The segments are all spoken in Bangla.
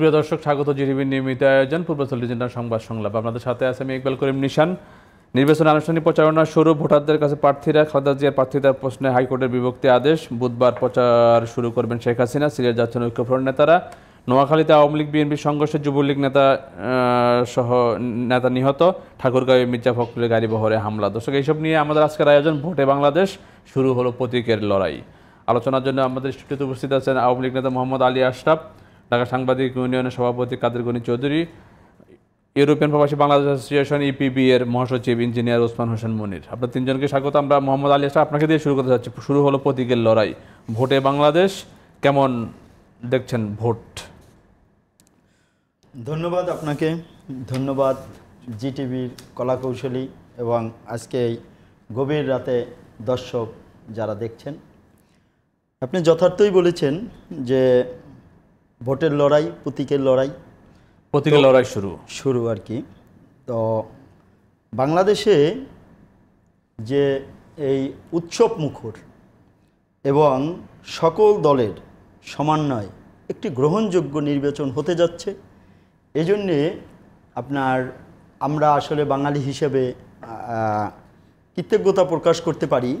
সুপ্রিয় দর্শক, স্বাগত জিটিভির নিয়মিত আয়োজন পূর্বাচল ডিজিটাল সংবাদ সংলাপ। আপনাদের সাথে আছে আমি ইকবাল করিম নিশান। নির্বাচন আনুষ্ঠানিক প্রচারণা শুরু। ভোটারদের কাছে প্রার্থীরা, খালেদা জিয়ার প্রার্থিতার প্রশ্নে হাইকোর্টের বিভক্তি আদেশ। বুধবার প্রচার শুরু করবেন শেখ হাসিনা সিরিয়ার যাচ্ছেন ঐক্যফ্রন্ট নেতারা। নোয়াখালীতে আওয়ামী লীগ বিএনপি সংঘর্ষে যুবলীগ নেতা সহ নেতা নিহত। ঠাকুরগাঁওয়ে মির্জা ফখরুলের গাড়ি বহরে হামলা। দর্শক, এইসব নিয়ে আমাদের আজকের আয়োজন। ভোটে বাংলাদেশ শুরু হলো প্রতীকের লড়াই। আলোচনার জন্য আমাদের স্টুডিওতে উপস্থিত আছেন আওয়ামী লীগ নেতা মোহাম্মদ আলী আশরাফ। ঢাকা সাংবাদিক ইউনিয়নের সভাপতি কাদের গনি চৌধুরী, ইউরোপিয়ান প্রবাসী বাংলাদেশ অ্যাসোসিয়েশন ইপিবি এর মহাসচিব ইঞ্জিনিয়ার ওসমান হোসেন মনির। আপনার তিনজনকে স্বাগত, আমরা মোহাম্মদ আলী আশরাফ আপনাকে দিয়ে শুরু করতে যাচ্ছি। শুরু হলো প্রতীকের লড়াই। ভোটে বাংলাদেশ কেমন দেখছেন ভোট? ধন্যবাদ আপনাকে, ধন্যবাদ জি জিটিভির কলাকৌশলী এবং আজকে এই গভীর রাতে দর্শক যারা দেখছেন। আপনি যথার্থই বলেছেন যে ভোটের লড়াই প্রতীকের লড়াই। প্রতীকের লড়াই শুরু। শুরু আর কি। তো বাংলাদেশে যে এই উৎসব মুখর এবং সকল দলের সমন্বয় একটি গ্রহণযোগ্য নির্বাচন হতে যাচ্ছে এজন্যে আপনার আমরা আসলে বাঙালি হিসেবে কৃতজ্ঞতা প্রকাশ করতে পারি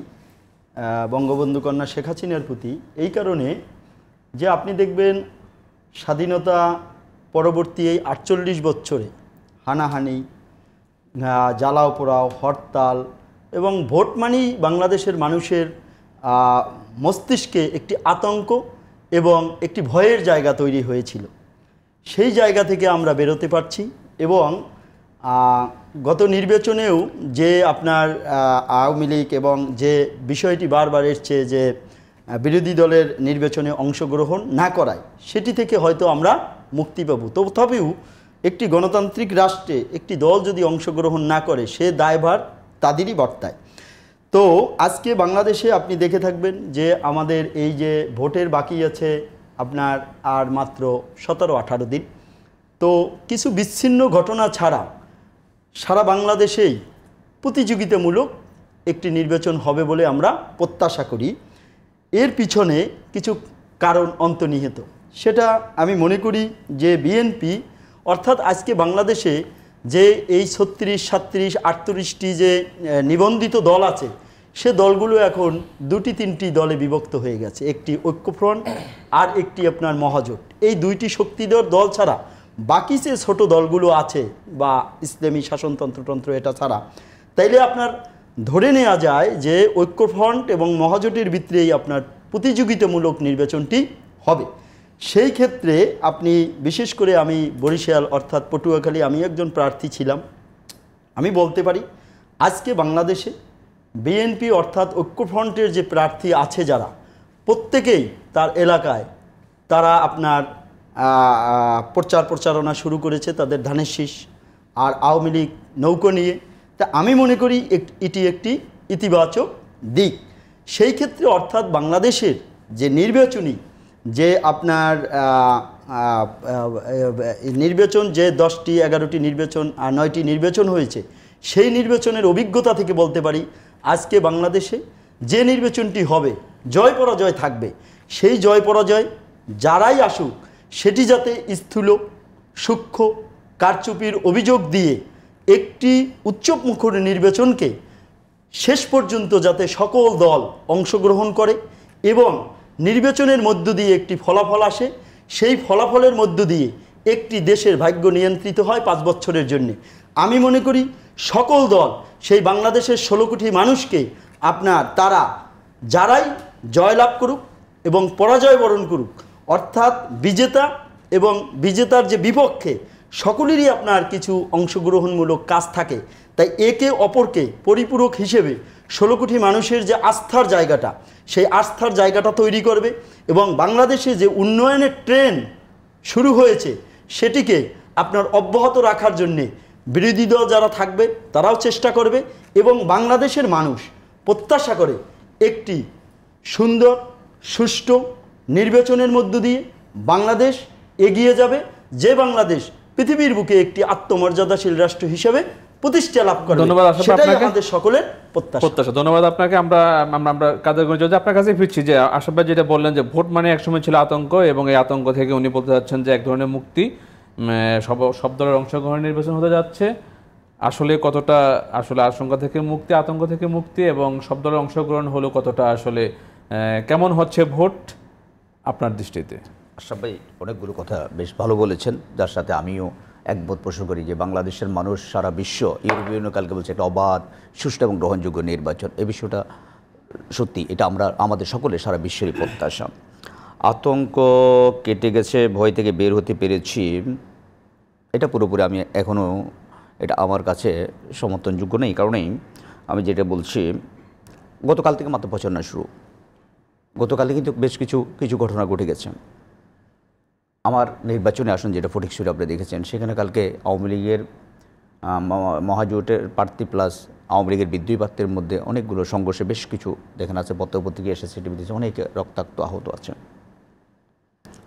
বঙ্গবন্ধু কন্যা শেখ হাসিনার প্রতি। এই কারণে যে আপনি দেখবেন স্বাধীনতা পরবর্তী এই আটচল্লিশ বছরে হানাহানি জ্বালাও পোড়াও হরতাল এবং ভোট মানেই বাংলাদেশের মানুষের মস্তিষ্কে একটি আতঙ্ক এবং একটি ভয়ের জায়গা তৈরি হয়েছিল। সেই জায়গা থেকে আমরা বেরোতে পারছি এবং গত নির্বাচনেও যে আপনার আওয়ামী লীগ এবং যে বিষয়টি বারবার এসছে যে বিরোধী দলের নির্বাচনে অংশগ্রহণ না করায় সেটি থেকে হয়তো আমরা মুক্তি পাবো। তথাপিও একটি গণতান্ত্রিক রাষ্ট্রে একটি দল যদি অংশগ্রহণ না করে, সে দায়ভার তাদেরই বর্তায়। তো আজকে বাংলাদেশে আপনি দেখে থাকবেন যে আমাদের এই যে ভোটের বাকি আছে আপনার আর মাত্র সতেরো আঠারো দিন। তো কিছু বিচ্ছিন্ন ঘটনা ছাড়া সারা বাংলাদেশেই প্রতিযোগিতামূলক একটি নির্বাচন হবে বলে আমরা প্রত্যাশা করি। এর পিছনে কিছু কারণ অন্তর্নিহিত। সেটা আমি মনে করি যে বিএনপি অর্থাৎ আজকে বাংলাদেশে যে এই ছত্রিশ সাত্রিশ আটত্রিশটি যে নিবন্ধিত দল আছে, সে দলগুলো এখন দুটি, তিনটি দলে বিভক্ত হয়ে গেছে। একটি ঐক্যফ্রন্ট আর একটি আপনার মহাজোট। এই দুইটি শক্তিধর দল ছাড়া বাকি যে ছোট দলগুলো আছে বা ইসলামী শাসনতন্ত্রতন্ত্র এটা ছাড়া, তাইলে আপনার ধরে নেওয়া যায় যে ঐক্যফ্রন্ট এবং মহাজোটের ভিতরেই আপনার প্রতিযোগিতামূলক নির্বাচনটি হবে। সেই ক্ষেত্রে আপনি, বিশেষ করে আমি বরিশাল অর্থাৎ পটুয়াখালী, আমি একজন প্রার্থী ছিলাম। আমি বলতে পারি, আজকে বাংলাদেশে বিএনপি অর্থাৎ ঐক্যফ্রন্টের যে প্রার্থী আছে যারা, প্রত্যেকেই তার এলাকায় তারা আপনার প্রচার প্রচারণা শুরু করেছে, তাদের ধানের শীষ আর আওয়ামী লীগ নৌকো নিয়ে। তা আমি মনে করি এটি একটি ইতিবাচক দিক। সেই ক্ষেত্রে অর্থাৎ বাংলাদেশের যে নির্বাচনী, যে আপনার নির্বাচন যে দশটি, এগারোটি নির্বাচন আর নয়টি নির্বাচন হয়েছে, সেই নির্বাচনের অভিজ্ঞতা থেকে বলতে পারি, আজকে বাংলাদেশে যে নির্বাচনটি হবে, জয় পরাজয় থাকবে, সেই জয় পরাজয় যারাই আসুক, সেটি যাতে স্থূল, সূক্ষ্ম, কারচুপির অভিযোগ দিয়ে একটি উচ্চমুখর নির্বাচনকে শেষ পর্যন্ত যাতে সকল দল অংশগ্রহণ করে এবং নির্বাচনের মধ্য দিয়ে একটি ফলাফল আসে, সেই ফলাফলের মধ্য দিয়ে একটি দেশের ভাগ্য নিয়ন্ত্রিত হয় পাঁচ বছরের জন্য। আমি মনে করি সকল দল, সেই বাংলাদেশের ষোলো কোটি মানুষকে আপনার তারা যারাই জয়লাভ করুক এবং পরাজয় বরণ করুক, অর্থাৎ বিজেতা এবং বিজেতার যে বিপক্ষে সকলেরই আপনার কিছু অংশগ্রহণমূলক কাজ থাকে। তাই একে অপরকে পরিপূরক হিসেবে ষোলো কোটি মানুষের যে আস্থার জায়গাটা, সেই আস্থার জায়গাটা তৈরি করবে এবং বাংলাদেশে যে উন্নয়নের ট্রেন শুরু হয়েছে, সেটিকে আপনার অব্যাহত রাখার জন্যে বিরোধী দল যারা থাকবে, তারাও চেষ্টা করবে এবং বাংলাদেশের মানুষ প্রত্যাশা করে একটি সুন্দর, সুষ্ঠু নির্বাচনের মধ্য দিয়ে বাংলাদেশ এগিয়ে যাবে, যে বাংলাদেশ পৃথিবীর বুকে একটি আত্মমর্যাদাশীল রাষ্ট্র হিসেবে প্রতিষ্ঠা লাভ করবে। ধন্যবাদ সেটাই আপনাকে। আমাদের সকলের প্রত্যাশা। ধন্যবাদ আপনাকে। আমরা আমরা কাদের যদি আপনার কাছে ফিরছি যে আশাফ ভাই যেটা বললেন যে ভোট মানে একসময় ছিল আতঙ্ক এবং এই আতঙ্ক থেকে উনি বলতে চাচ্ছেন যে এক ধরনের মুক্তি। সব সব দলের অংশগ্রহণ নির্বাচন হতে যাচ্ছে। আসলে কতটা আসলে আশঙ্কা থেকে মুক্তি আতঙ্ক থেকে মুক্তি এবং সব দলের অংশগ্রহণ হলো কতটা আসলে কেমন হচ্ছে ভোট? আপনার দৃষ্টিতে। আশরাফ ভাই, অনেকগুলো কথা বেশ ভালো বলেছেন, যার সাথে আমিও একমত পোষণ করি যে বাংলাদেশের মানুষ সারা বিশ্ব, ইউরোপীয় কালকে বলছে একটা অবাধ, সুষ্ঠু এবং গ্রহণযোগ্য নির্বাচন। এ বিষয়টা সত্যি এটা আমরা, আমাদের সকলে সারা বিশ্বেরই প্রত্যাশা। আতঙ্ক কেটে গেছে, ভয় থেকে বের হতে পেরেছি। এটা পুরোপুরি আমি এখনও এটা আমার কাছে সমর্থনযোগ্য নেই কারণেই আমি যেটা বলছি, গতকাল থেকে মাত্র প্রচারণা শুরু। গতকালে কিন্তু বেশ কিছু কিছু ঘটনা ঘটে গেছে। আমার নির্বাচনী আসন যেটা ফটিকশুরি আপনি দেখেছেন, সেখানে কালকে আওয়ামী লীগের মহাজোটের প্রার্থী প্লাস আওয়ামী লীগের বিদ্রোহী প্রার্থীর মধ্যে অনেকগুলো সংঘর্ষে বেশ কিছু দেখেন আছে পত্রপত্রিকা এসেছে টিভিতে অনেক রক্তাক্ত আহত আছে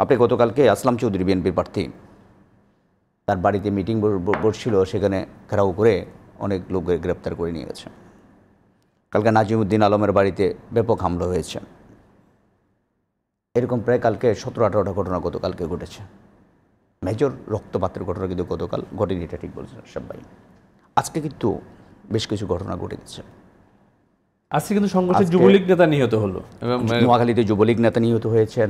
আপনি গতকালকে আসলাম চৌধুরী বিএনপির প্রার্থী, তার বাড়িতে মিটিং বসছিল, সেখানে ঘেরাও করে অনেক লোককে গ্রেপ্তার করে নিয়ে গেছে। কালকে নাজিমুদ্দিন আলমের বাড়িতে ব্যাপক হামলা হয়েছে। এরকম প্রায় কালকে সতেরো আঠারোটা ঘটনা গতকালকে ঘটেছে। মেজর রক্তপাতের ঘটনা কিন্তু গতকাল ঘটেনি এটা ঠিক বলছেন সব ভাই। আজকে কিন্তু বেশ কিছু ঘটনা ঘটে গেছে। আজকে কিন্তু সংঘর্ষে যুবলীগ নেতা নিহত হলো। নোয়াখালীতে যুবলীগ নেতা নিহত হয়েছেন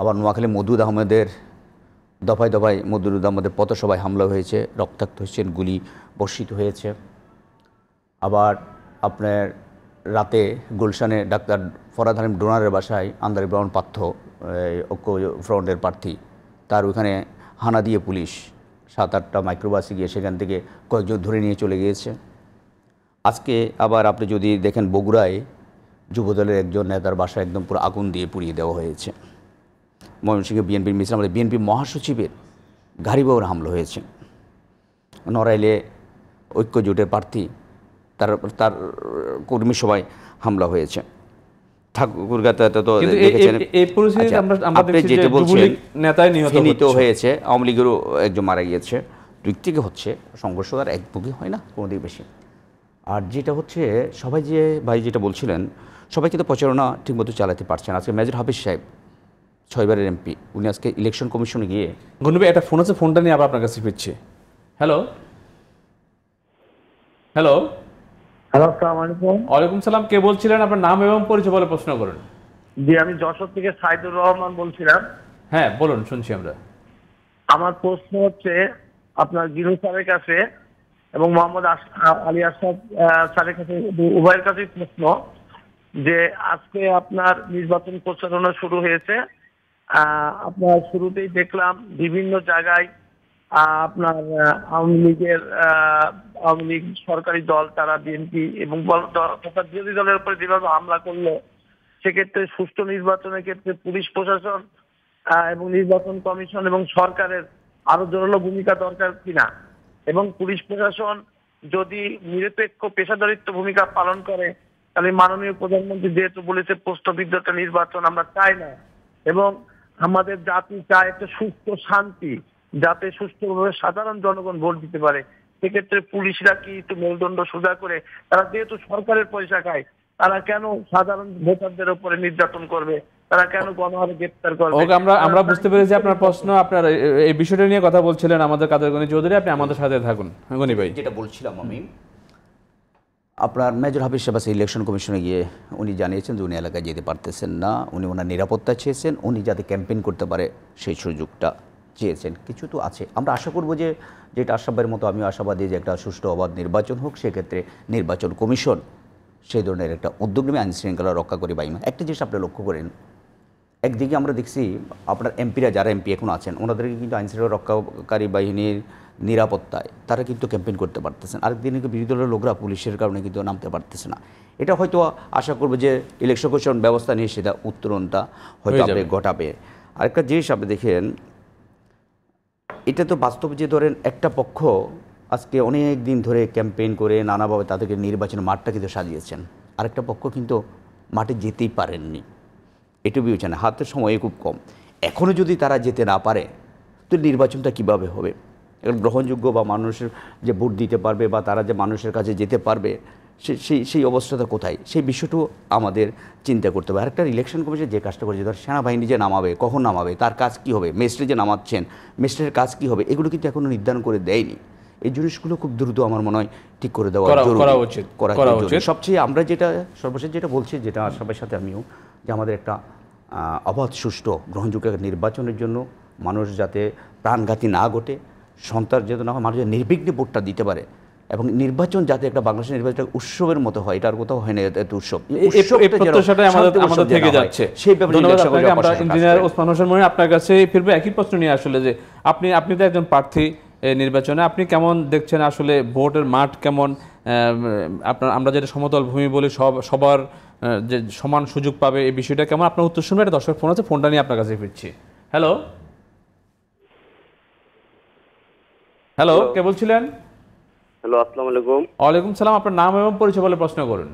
আবার নোয়াখালী মধুদ আহমেদের দফায় দফায় মধুদ আহমেদের পথসভায় হামলা হয়েছে রক্তাক্ত হয়েছেন গুলি বর্ষিত হয়েছে। আবার আপনার রাতে গুলশানে ডাক্তার ফরাদ হালিম ডোনারের বাসায় আন্দার ব্রাউন পার্থ ঐক্য ফ্রন্টের প্রার্থী। তার ওখানে হানা দিয়ে পুলিশ সাত আটটা মাইক্রোবাসে গিয়ে সেখান থেকে কয়েকজন ধরে নিয়ে চলে গিয়েছে। আজকে আবার আপনি যদি দেখেন বগুড়ায় যুবদলের একজন নেতার বাসা একদম পুরো আগুন দিয়ে পুড়িয়ে দেওয়া হয়েছে। ময়মনসিংহে বিএনপির মিছিল আমাদের বিএনপি মহাসচিবের গাড়িবাউর হামলা হয়েছে। নড়াইলে ঐক্য জোটের প্রার্থী তার তার কর্মী সবাই হামলা হয়েছে। আচ্ছা। হয়েছে আওয়ামী লীগেরও একজন মারা গিয়েছে। দিক থেকে হচ্ছে সংঘর্ষ আর একমুখী হয় না কোনো দিক বেশি। আর যেটা হচ্ছে সবাই যে ভাই যেটা বলছিলেন সবাই কিন্তু প্রচারণা ঠিকমতো চালাতে পারছেন আজকে মেজর হাফিজ সাহেব ছয়বারের এমপি উনি আজকে ইলেকশন কমিশনে গিয়ে গনুবে একটা ফোন আছে ফোনটা নিয়ে আবার আপনার কাছে ফিরছি। হ্যালো হ্যালো হ্যালো আসসালামু আলাইকুম। ওয়ালাইকুম সালাম কে বলছিলেন? আপনার নাম এবং পরিচয় বলে প্রশ্ন করুন। জি আমি যশোর থেকে সাইদুর রহমান বলছিলাম। হ্যাঁ বলুন শুনছি আমরা। আমার প্রশ্ন হচ্ছে আপনার জিরো স্যারের কাছে এবং মোহাম্মদ আলী আশরাফ স্যারের কাছে উভয়ের কাছেই প্রশ্ন যে আজকে আপনার নির্বাচন প্রচারণা শুরু হয়েছে। আপনার শুরুতেই দেখলাম বিভিন্ন জায়গায় আপনার আওয়ামী লীগের আওয়ামী লীগ সরকারি দল, তারা বিএনপি এবং তথা বিরোধী দলের উপরে যেভাবে হামলা করল, সেক্ষেত্রে সুষ্ঠু নির্বাচনের ক্ষেত্রে পুলিশ প্রশাসন এবং নির্বাচন কমিশন এবং সরকারের আরও জোরালো ভূমিকা দরকার কিনা? এবং পুলিশ প্রশাসন যদি নিরপেক্ষ পেশাদারিত্ব ভূমিকা পালন করে, তাহলে মাননীয় প্রধানমন্ত্রী যেহেতু বলেছে প্রশ্নবিদ্ধ একটা নির্বাচন আমরা চাই না, এবং আমাদের জাতি চায় একটা সুস্থ, শান্তি যাতে সুষ্ঠুভাবে সাধারণ জনগণ ভোট দিতে পারে। সেক্ষেত্রে পুলিশরা কি একটু মেরুদণ্ড সোজা করে তারা যেহেতু সরকারের পয়সা খায় তারা কেন সাধারণ ভোটারদের উপরে নির্যাতন করবে? তারা কেন গণহারে গ্রেপ্তার করবে? ওকে আমরা আমরা বুঝতে পেরেছি আপনার প্রশ্ন আপনার এই- বিষয়টা নিয়ে কথা বলছিলেন আমাদের কাদের গণি চৌধুরী আপনি আমাদের সাথে থাকুন। হ্যাঁ, গনি ভাই। যেটা বলছিলাম আমি আপনার মেজর হাফিজ ইলেকশন কমিশনে গিয়ে উনি জানিয়েছেন যে উনি এলাকায় যেতে পারতেছেন না উনি ওনার নিরাপত্তা চেয়েছেন উনি যাতে ক্যাম্পেইন করতে পারে সেই সুযোগটা। চেয়েছেন কিছু তো আছে। আমরা আশা করব যে যেটা আশাবাদের মতো আমিও আশাবাদী যে একটা সুষ্ঠু অবাধ নির্বাচন হোক সেক্ষেত্রে নির্বাচন কমিশন সেই ধরনের একটা উদ্যোগ নেবে আইনশৃঙ্খলা রক্ষা করে বাইমা একটা জিনিস আপনি লক্ষ্য করেন একদিকে আমরা দেখছি আপনার এমপিরা যারা এমপি এখন আছেন ওনাদেরকে কিন্তু আইনশৃঙ্খলা রক্ষাকারী বাহিনীর নিরাপত্তায় তারা কিন্তু ক্যাম্পেইন করতে পারতেছেন। আরেকদিকে বিরোধী দলের লোকরা পুলিশের কারণে কিন্তু নামতে পারতেছে না। এটা হয়তো আশা করব যে ইলেকশন কমিশন ব্যবস্থা নিয়ে সেটা উত্তরণটা হয়তো আপনি ঘটাবে। আরেকটা জিনিস আপনি দেখেন এটা তো বাস্তব যে ধরেন একটা পক্ষ আজকে অনেক দিন ধরে ক্যাম্পেইন করে নানাভাবে তাদেরকে নির্বাচনের মাঠটা কিন্তু সাজিয়েছেন। আরেকটা পক্ষ কিন্তু মাঠে যেতেই পারেননি। এটু বিবেচনা হাতের সময় খুব কম। এখনও যদি তারা যেতে না পারে, তো নির্বাচনটা কীভাবে হবে? গ্রহণযোগ্য বা মানুষের যে ভোট দিতে পারবে বা তারা যে মানুষের কাছে যেতে পারবে সেই সেই অবস্থাটা কোথায়? সেই বিষয়টাও আমাদের চিন্তা করতে হবে। আরেকটা ইলেকশন কমিশন যে কাজটা করেছে ধর সেনাবাহিনী যে নামাবে কখন নামাবে তার কাজ কি হবে মেস্ট্রি যে নামাচ্ছেন মেস্ট্রের কাজ কি হবে এগুলো কিন্তু এখনও নির্ধারণ করে দেয়নি। এই জিনিসগুলো খুব দ্রুত আমার মনে হয় ঠিক করে দেওয়া করা- উচিত, করা করা উচিত। সবচেয়ে আমরা যেটা সর্বশেষ যেটা বলছি যেটা সবার সাথে আমিও যে আমাদের একটা অবাধ সুষ্ঠু গ্রহণযোগ্য নির্বাচনের জন্য মানুষ যাতে প্রাণঘাতী না ঘটে সন্তান যাতে না হয় মানুষ নির্বিঘ্নে ভোটটা দিতে পারে এবং নির্বাচন যাতে একটা বাংলাদেশের নির্বাচন উৎসবের মতো হয় এটার কোথাও হয় না উৎসব। আমাদের থেকে যাচ্ছে। সেই ব্যাপারে আমরা ইঞ্জিনিয়ার ওসমান হোসেন মনি আপনার কাছে ফিরবে একই প্রশ্ন নিয়ে আসলে যে আপনি আপনি তো একজন প্রার্থী নির্বাচনে আপনি কেমন দেখছেন আসলে ভোটের মাঠ কেমন? আহ, আপনার আমরা যেটা সমতল ভূমি বলি সব সবার যে সমান সুযোগ পাবে এই বিষয়টা কেমন? আপনার উত্তর শুনবে একটা দর্শক ফোন আছে ফোনটা নিয়ে আপনার কাছে ফিরছি। হ্যালো? হ্যালো কে বলছিলেন? হ্যালো আসসালামু আলাইকুম। ওয়ালাইকুম সালাম আপনার নাম এবং পরিচয় বলে প্রশ্ন করুন।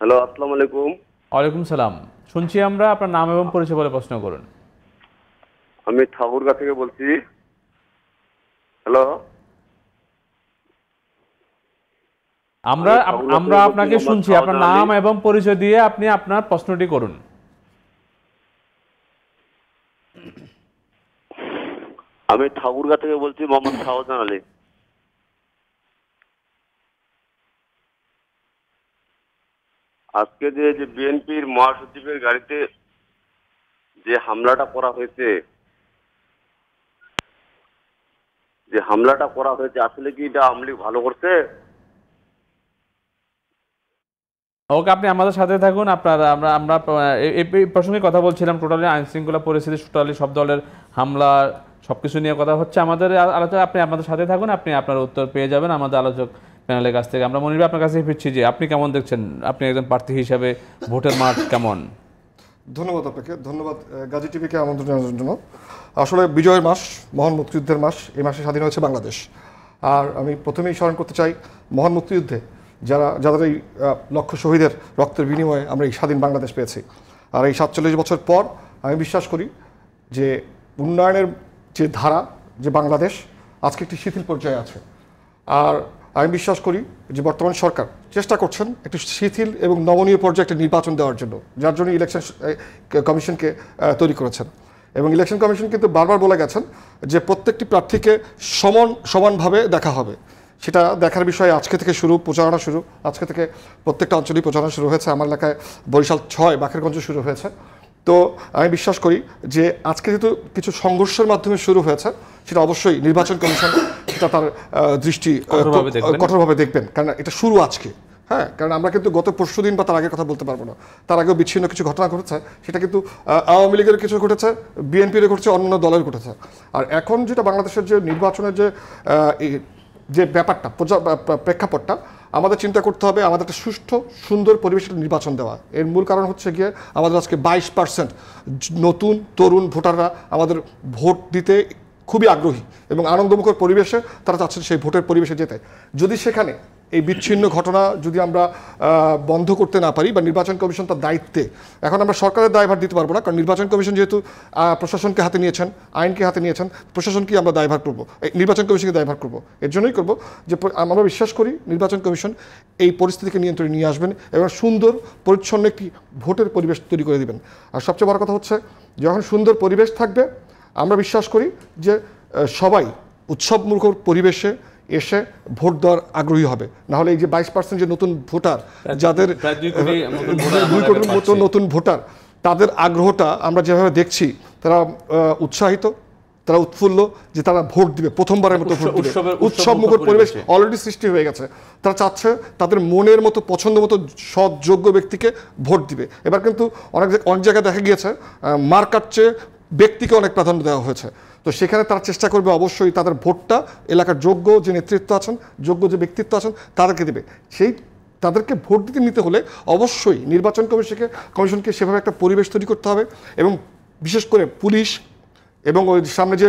হ্যালো আসসালামু আলাইকুম। ওয়ালাইকুম সালাম। শুনছি আমরা আপনার নাম এবং পরিচয় বলে প্রশ্ন করুন। আমি ঠাকুরগা থেকে বলছি। হ্যালো। আমরা আমরা আপনাকে শুনছি আপনার নাম এবং পরিচয় দিয়ে আপনি আপনার প্রশ্নটি করুন। আমি ঠাকুরগা থেকে বলছি মোহাম্মদ শাহজাহান আলী। আজকে যে যে বিএনপির মহাসচিবের গাড়িতে যে হামলাটা করা হয়েছে, যে হামলাটা করা হয়েছে, আসলে কি এটা আমলি ভালো করছে? ওকে, আপনি আমাদের সাথে থাকুন, আপনার, আমরা আমরা এই- প্রসঙ্গে কথা বলছিলাম, টোটালি আইন শৃঙ্খলা পরিস্থিতি, টোটালি সব দলের হামলা, সবকিছু নিয়ে কথা হচ্ছে। আমাদের আলোচনা, আপনি আমাদের সাথে থাকুন, আপনি আপনার উত্তর পেয়ে যাবেন, আমাদের আলোচক প্যানেলের কাছ থেকে। আমরা মনির আপনার কাছে ফিরছি যে আপনি কেমন দেখছেন? আপনি একজন প্রার্থী হিসাবে ভোটের মাঠ কেমন? ধন্যবাদ আপনাকে। ধন্যবাদ গাজী টিভিকে আমন্ত্রণ জানানোর জন্য। আসলে বিজয়ের মাস মহান মুক্তিযুদ্ধের মাস এই মাসে স্বাধীন হয়েছে বাংলাদেশ। আর আমি প্রথমেই স্মরণ করতে চাই মহান মুক্তিযুদ্ধে যারা যাদের এই আহ, লক্ষ শহীদের রক্তের বিনিময়ে আমরা এই স্বাধীন বাংলাদেশ পেয়েছি। আর এই সাতচল্লিশ বছর পর আমি বিশ্বাস করি যে উন্নয়নের যে ধারা যে বাংলাদেশ আজকে একটি শিথিল পর্যায়ে আছে। আর আমি বিশ্বাস করি যে বর্তমান সরকার চেষ্টা করছেন একটি শিথিল এবং নমনীয় পর্যায়ে একটা নির্বাচন দেওয়ার জন্য, যার জন্য ইলেকশন কমিশনকে তৈরি করেছেন। এবং ইলেকশন কমিশন কিন্তু বারবার বলে গেছেন যে প্রত্যেকটি প্রার্থীকে সমান, সমানভাবে দেখা হবে। সেটা দেখার বিষয়ে আজকে থেকে শুরু, প্রচারণা শুরু। আজকে থেকে প্রত্যেকটা অঞ্চলেই প্রচারণা শুরু হয়েছে। আমার এলাকায় বরিশাল ছয় বাখেরগঞ্জে শুরু হয়েছে। তো আমি বিশ্বাস করি যে আজকে যেহেতু কিছু সংঘর্ষের মাধ্যমে শুরু হয়েছে সেটা অবশ্যই নির্বাচন কমিশন সেটা তার দৃষ্টি কঠোরভাবে দেখবেন। কারণ এটা শুরু আজকে হ্যাঁ? কারণ আমরা কিন্তু গত পরশু দিন বা তার আগের কথা বলতে পারব না। তার আগেও বিচ্ছিন্ন কিছু ঘটনা ঘটেছে সেটা কিন্তু আওয়ামী লীগের কিছু ঘটেছে বিএনপির ঘটেছে অন্যান্য দলের ঘটেছে। আর এখন যেটা বাংলাদেশের যে নির্বাচনের যে যে ব্যাপারটা প্রেক্ষাপটটা আমাদের চিন্তা করতে হবে, আমাদের একটা সুষ্ঠু, সুন্দর পরিবেশের নির্বাচন দেওয়া। এর মূল কারণ হচ্ছে গিয়ে আমাদের আজকে বাইশ পার্সেন্ট নতুন তরুণ ভোটাররা আমাদের ভোট দিতে খুবই আগ্রহী এবং আনন্দমুখর পরিবেশে তারা চাচ্ছেন সেই ভোটের পরিবেশে যেতে। যদি সেখানে এই বিচ্ছিন্ন ঘটনা যদি আমরা বন্ধ করতে না পারি বা নির্বাচন কমিশন তার দায়িত্বে, এখন আমরা সরকারের দায়ভার দিতে পারব না, কারণ নির্বাচন কমিশন যেহেতু প্রশাসনকে হাতে নিয়েছেন, আইনকে হাতে নিয়েছেন, প্রশাসনকে আমরা দায়ভার করব নির্বাচন কমিশনকে দায়ভার করব। এর জন্যই করব যে আমরা বিশ্বাস করি নির্বাচন কমিশন এই পরিস্থিতিকে নিয়ন্ত্রণে নিয়ে আসবেন এবং সুন্দর, পরিচ্ছন্ন একটি ভোটের পরিবেশ তৈরি করে দিবেন। আর সবচেয়ে বড় কথা হচ্ছে, যখন সুন্দর পরিবেশ থাকবে, আমরা বিশ্বাস করি যে সবাই উৎসবমুখর পরিবেশে এসে ভোট দেওয়ার আগ্রহী হবে। না হলে এই যে বাইশ পার্সেন্ট যে নতুন ভোটার যাদের দুই কোটির মতো নতুন ভোটার তাদের আগ্রহটা আমরা যেভাবে দেখছি তারা উৎসাহিত তারা উৎফুল্ল যে তারা ভোট দিবে প্রথমবারের মতো ভোট দিবে। উৎসব মুখর উৎসবমুখর পরিবেশ অলরেডি সৃষ্টি হয়ে গেছে। তারা চাচ্ছে তাদের মনের মতো পছন্দ মতো সৎ যোগ্য ব্যক্তিকে ভোট দিবে। এবার কিন্তু অনেক অনেক জায়গায় দেখা গিয়েছে মার্কার চেয়ে ব্যক্তিকে অনেক প্রাধান্য দেওয়া হয়েছে। তো সেখানে তারা চেষ্টা করবে অবশ্যই তাদের ভোটটা এলাকার যোগ্য যে নেতৃত্ব আছেন, যোগ্য যে ব্যক্তিত্ব আছেন, তাদেরকে দেবে। সেই তাদেরকে ভোট দিতে নিতে হলে অবশ্যই নির্বাচন কমিশনকে কমিশনকে সেভাবে একটা পরিবেশ তৈরি করতে হবে এবং বিশেষ করে পুলিশ এবং ওই সামনে যে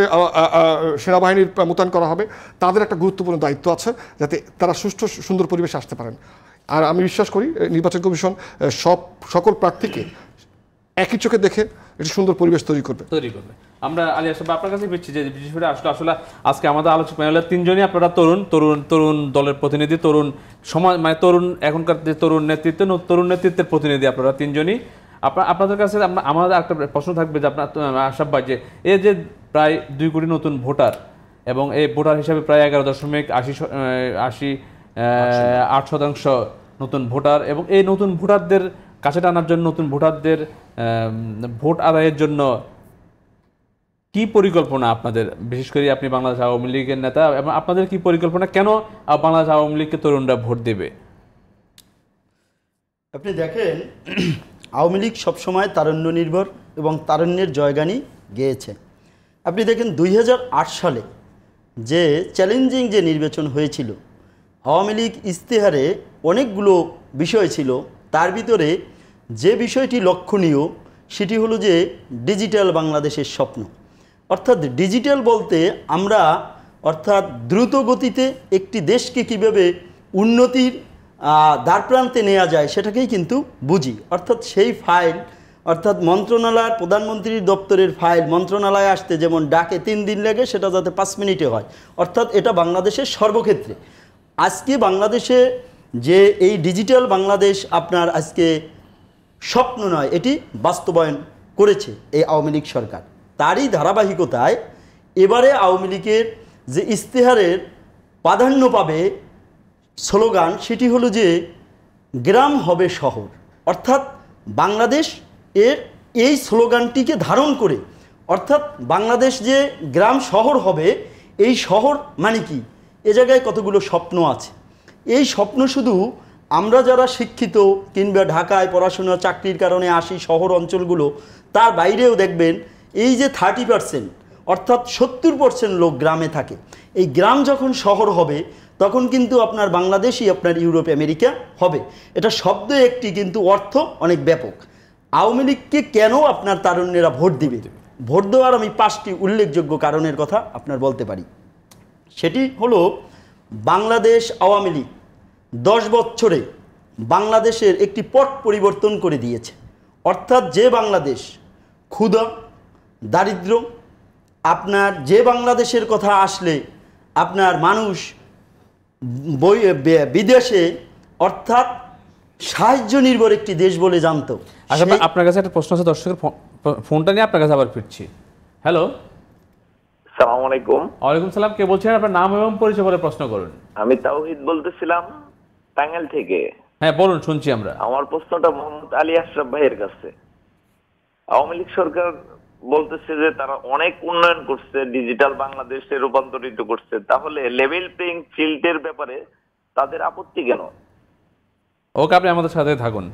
সেনাবাহিনীর মোতায়েন করা হবে, তাদের একটা গুরুত্বপূর্ণ দায়িত্ব আছে যাতে তারা সুষ্ঠু, সুন্দর পরিবেশে আসতে পারেন। আর আমি বিশ্বাস করি, নির্বাচন কমিশন সব, সকল প্রার্থীকে একই চোখে দেখে একটি সুন্দর পরিবেশ তৈরি করবে। তৈরি করবে। আমরা আলী আসলে আপনার কাছে পেয়েছি যে বিশেষ করে আসলে আসলে আজকে আমাদের আলোচক প্যানেলের তিনজনই আপনারা তরুণ তরুণ তরুণ দলের প্রতিনিধি তরুণ সমাজ মানে তরুণ এখনকার যে তরুণ নেতৃত্ব তরুণ নেতৃত্বের প্রতিনিধি আপনারা তিনজনই। আপনার আপনাদের কাছে আমাদের একটা প্রশ্ন থাকবে যে আপনার আশাব ভাই যে এই যে প্রায় দুই কোটি নতুন ভোটার এবং এই ভোটার হিসাবে প্রায় এগারো দশমিক আশি আশি আট শতাংশ নতুন ভোটার এবং এই নতুন ভোটারদের কাছে টানার জন্য নতুন ভোটারদের ভোট আদায়ের জন্য কি পরিকল্পনা আপনাদের? বিশেষ করে আপনি বাংলাদেশ আওয়ামী লীগের নেতা, এবং আপনাদের কি পরিকল্পনা? কেন বাংলাদেশ আওয়ামী লীগকে তরুণরা ভোট দেবে? আপনি দেখেন, আওয়ামী লীগ সবসময় তারণ্য নির্ভর এবং তারণ্যের জয়গানই গেয়েছে। আপনি দেখেন, দুই হাজার আট সালে যে চ্যালেঞ্জিং যে নির্বাচন হয়েছিল, আওয়ামী লীগ ইস্তেহারে অনেকগুলো বিষয় ছিল তার ভিতরে যে বিষয়টি লক্ষণীয়, সেটি হলো যে ডিজিটাল বাংলাদেশের স্বপ্ন। অর্থাৎ ডিজিটাল বলতে আমরা, অর্থাৎ দ্রুত গতিতে একটি দেশকে কীভাবে উন্নতির দ্বারপ্রান্তে নেওয়া যায় সেটাকেই কিন্তু বুঝি। অর্থাৎ সেই ফাইল, অর্থাৎ মন্ত্রণালয়ের, প্রধানমন্ত্রীর দপ্তরের ফাইল, মন্ত্রণালয়ে আসতে যেমন ডাকে তিন দিন লাগে, সেটা যাতে পাঁচ মিনিটে হয়। অর্থাৎ এটা বাংলাদেশের সর্বক্ষেত্রে। আজকে বাংলাদেশে যে এই ডিজিটাল বাংলাদেশ আপনার আজকে স্বপ্ন নয়, এটি বাস্তবায়ন করেছে এই আওয়ামী লীগ সরকার। তারই ধারাবাহিকতায় এবারে আওয়ামী লীগের যে ইশতেহারের প্রাধান্য পাবে স্লোগান, সেটি হলো যে গ্রাম হবে শহর। অর্থাৎ বাংলাদেশ এর এই স্লোগানটিকে ধারণ করে, অর্থাৎ বাংলাদেশ যে গ্রাম শহর হবে, এই শহর মানে কি? এ জায়গায় কতগুলো স্বপ্ন আছে? এই স্বপ্ন শুধু আমরা যারা শিক্ষিত কিংবা ঢাকায় পড়াশোনা, চাকরির কারণে আসি শহর অঞ্চলগুলো, তার বাইরেও দেখবেন এই যে থার্টি পার্সেন্ট অর্থাৎ সত্তর পার্সেন্ট লোক গ্রামে থাকে। এই গ্রাম যখন শহর হবে, তখন কিন্তু আপনার বাংলাদেশই, আপনার ইউরোপ, আমেরিকা হবে। এটা শব্দ একটি কিন্তু অর্থ অনেক ব্যাপক। আওয়ামী লীগকে কেন আপনার তারুণ্যেরা ভোট দিবে? ভোট দেওয়ার আমি পাঁচটি উল্লেখযোগ্য কারণের কথা আপনার বলতে পারি। সেটি হলো, বাংলাদেশ আওয়ামী লীগ দশ বছরে বাংলাদেশের একটি পট পরিবর্তন করে দিয়েছে। অর্থাৎ যে বাংলাদেশ ক্ষুধা দারিদ্র আপনার যে বাংলাদেশের কথা আসলে আপনার মানুষ বই বিদেশে অর্থাৎ সাহায্য নির্ভর একটি দেশ বলে জানতো। আচ্ছা আপনার কাছে একটা প্রশ্ন আছে দর্শকের ফোনটা নিয়ে আপনার কাছে আবার ফিরছি। হ্যালো। সালাম আলাইকুম ওয়ালাইকুম সালাম কে বলছেন? আপনার নাম এবং পরিচয় বলে প্রশ্ন করুন। আমি তাওহিদ বলতেছিলাম। টাঙ্গাইল থেকে। হ্যাঁ বলুন শুনছি আমরা। আমার প্রশ্নটা মোহাম্মদ আলী আশরাফ ভাইয়ের কাছে। আওয়ামী লীগ সরকার বলতেছে যে তারা অনেক উন্নয়ন করছে ডিজিটাল বাংলাদেশে রূপান্তরিত করছে। তাহলে লেভেল প্লেইং ফিল্ডের ব্যাপারে তাদের আপত্তি কেন? ওকে আপনি আমাদের সাথে থাকুন।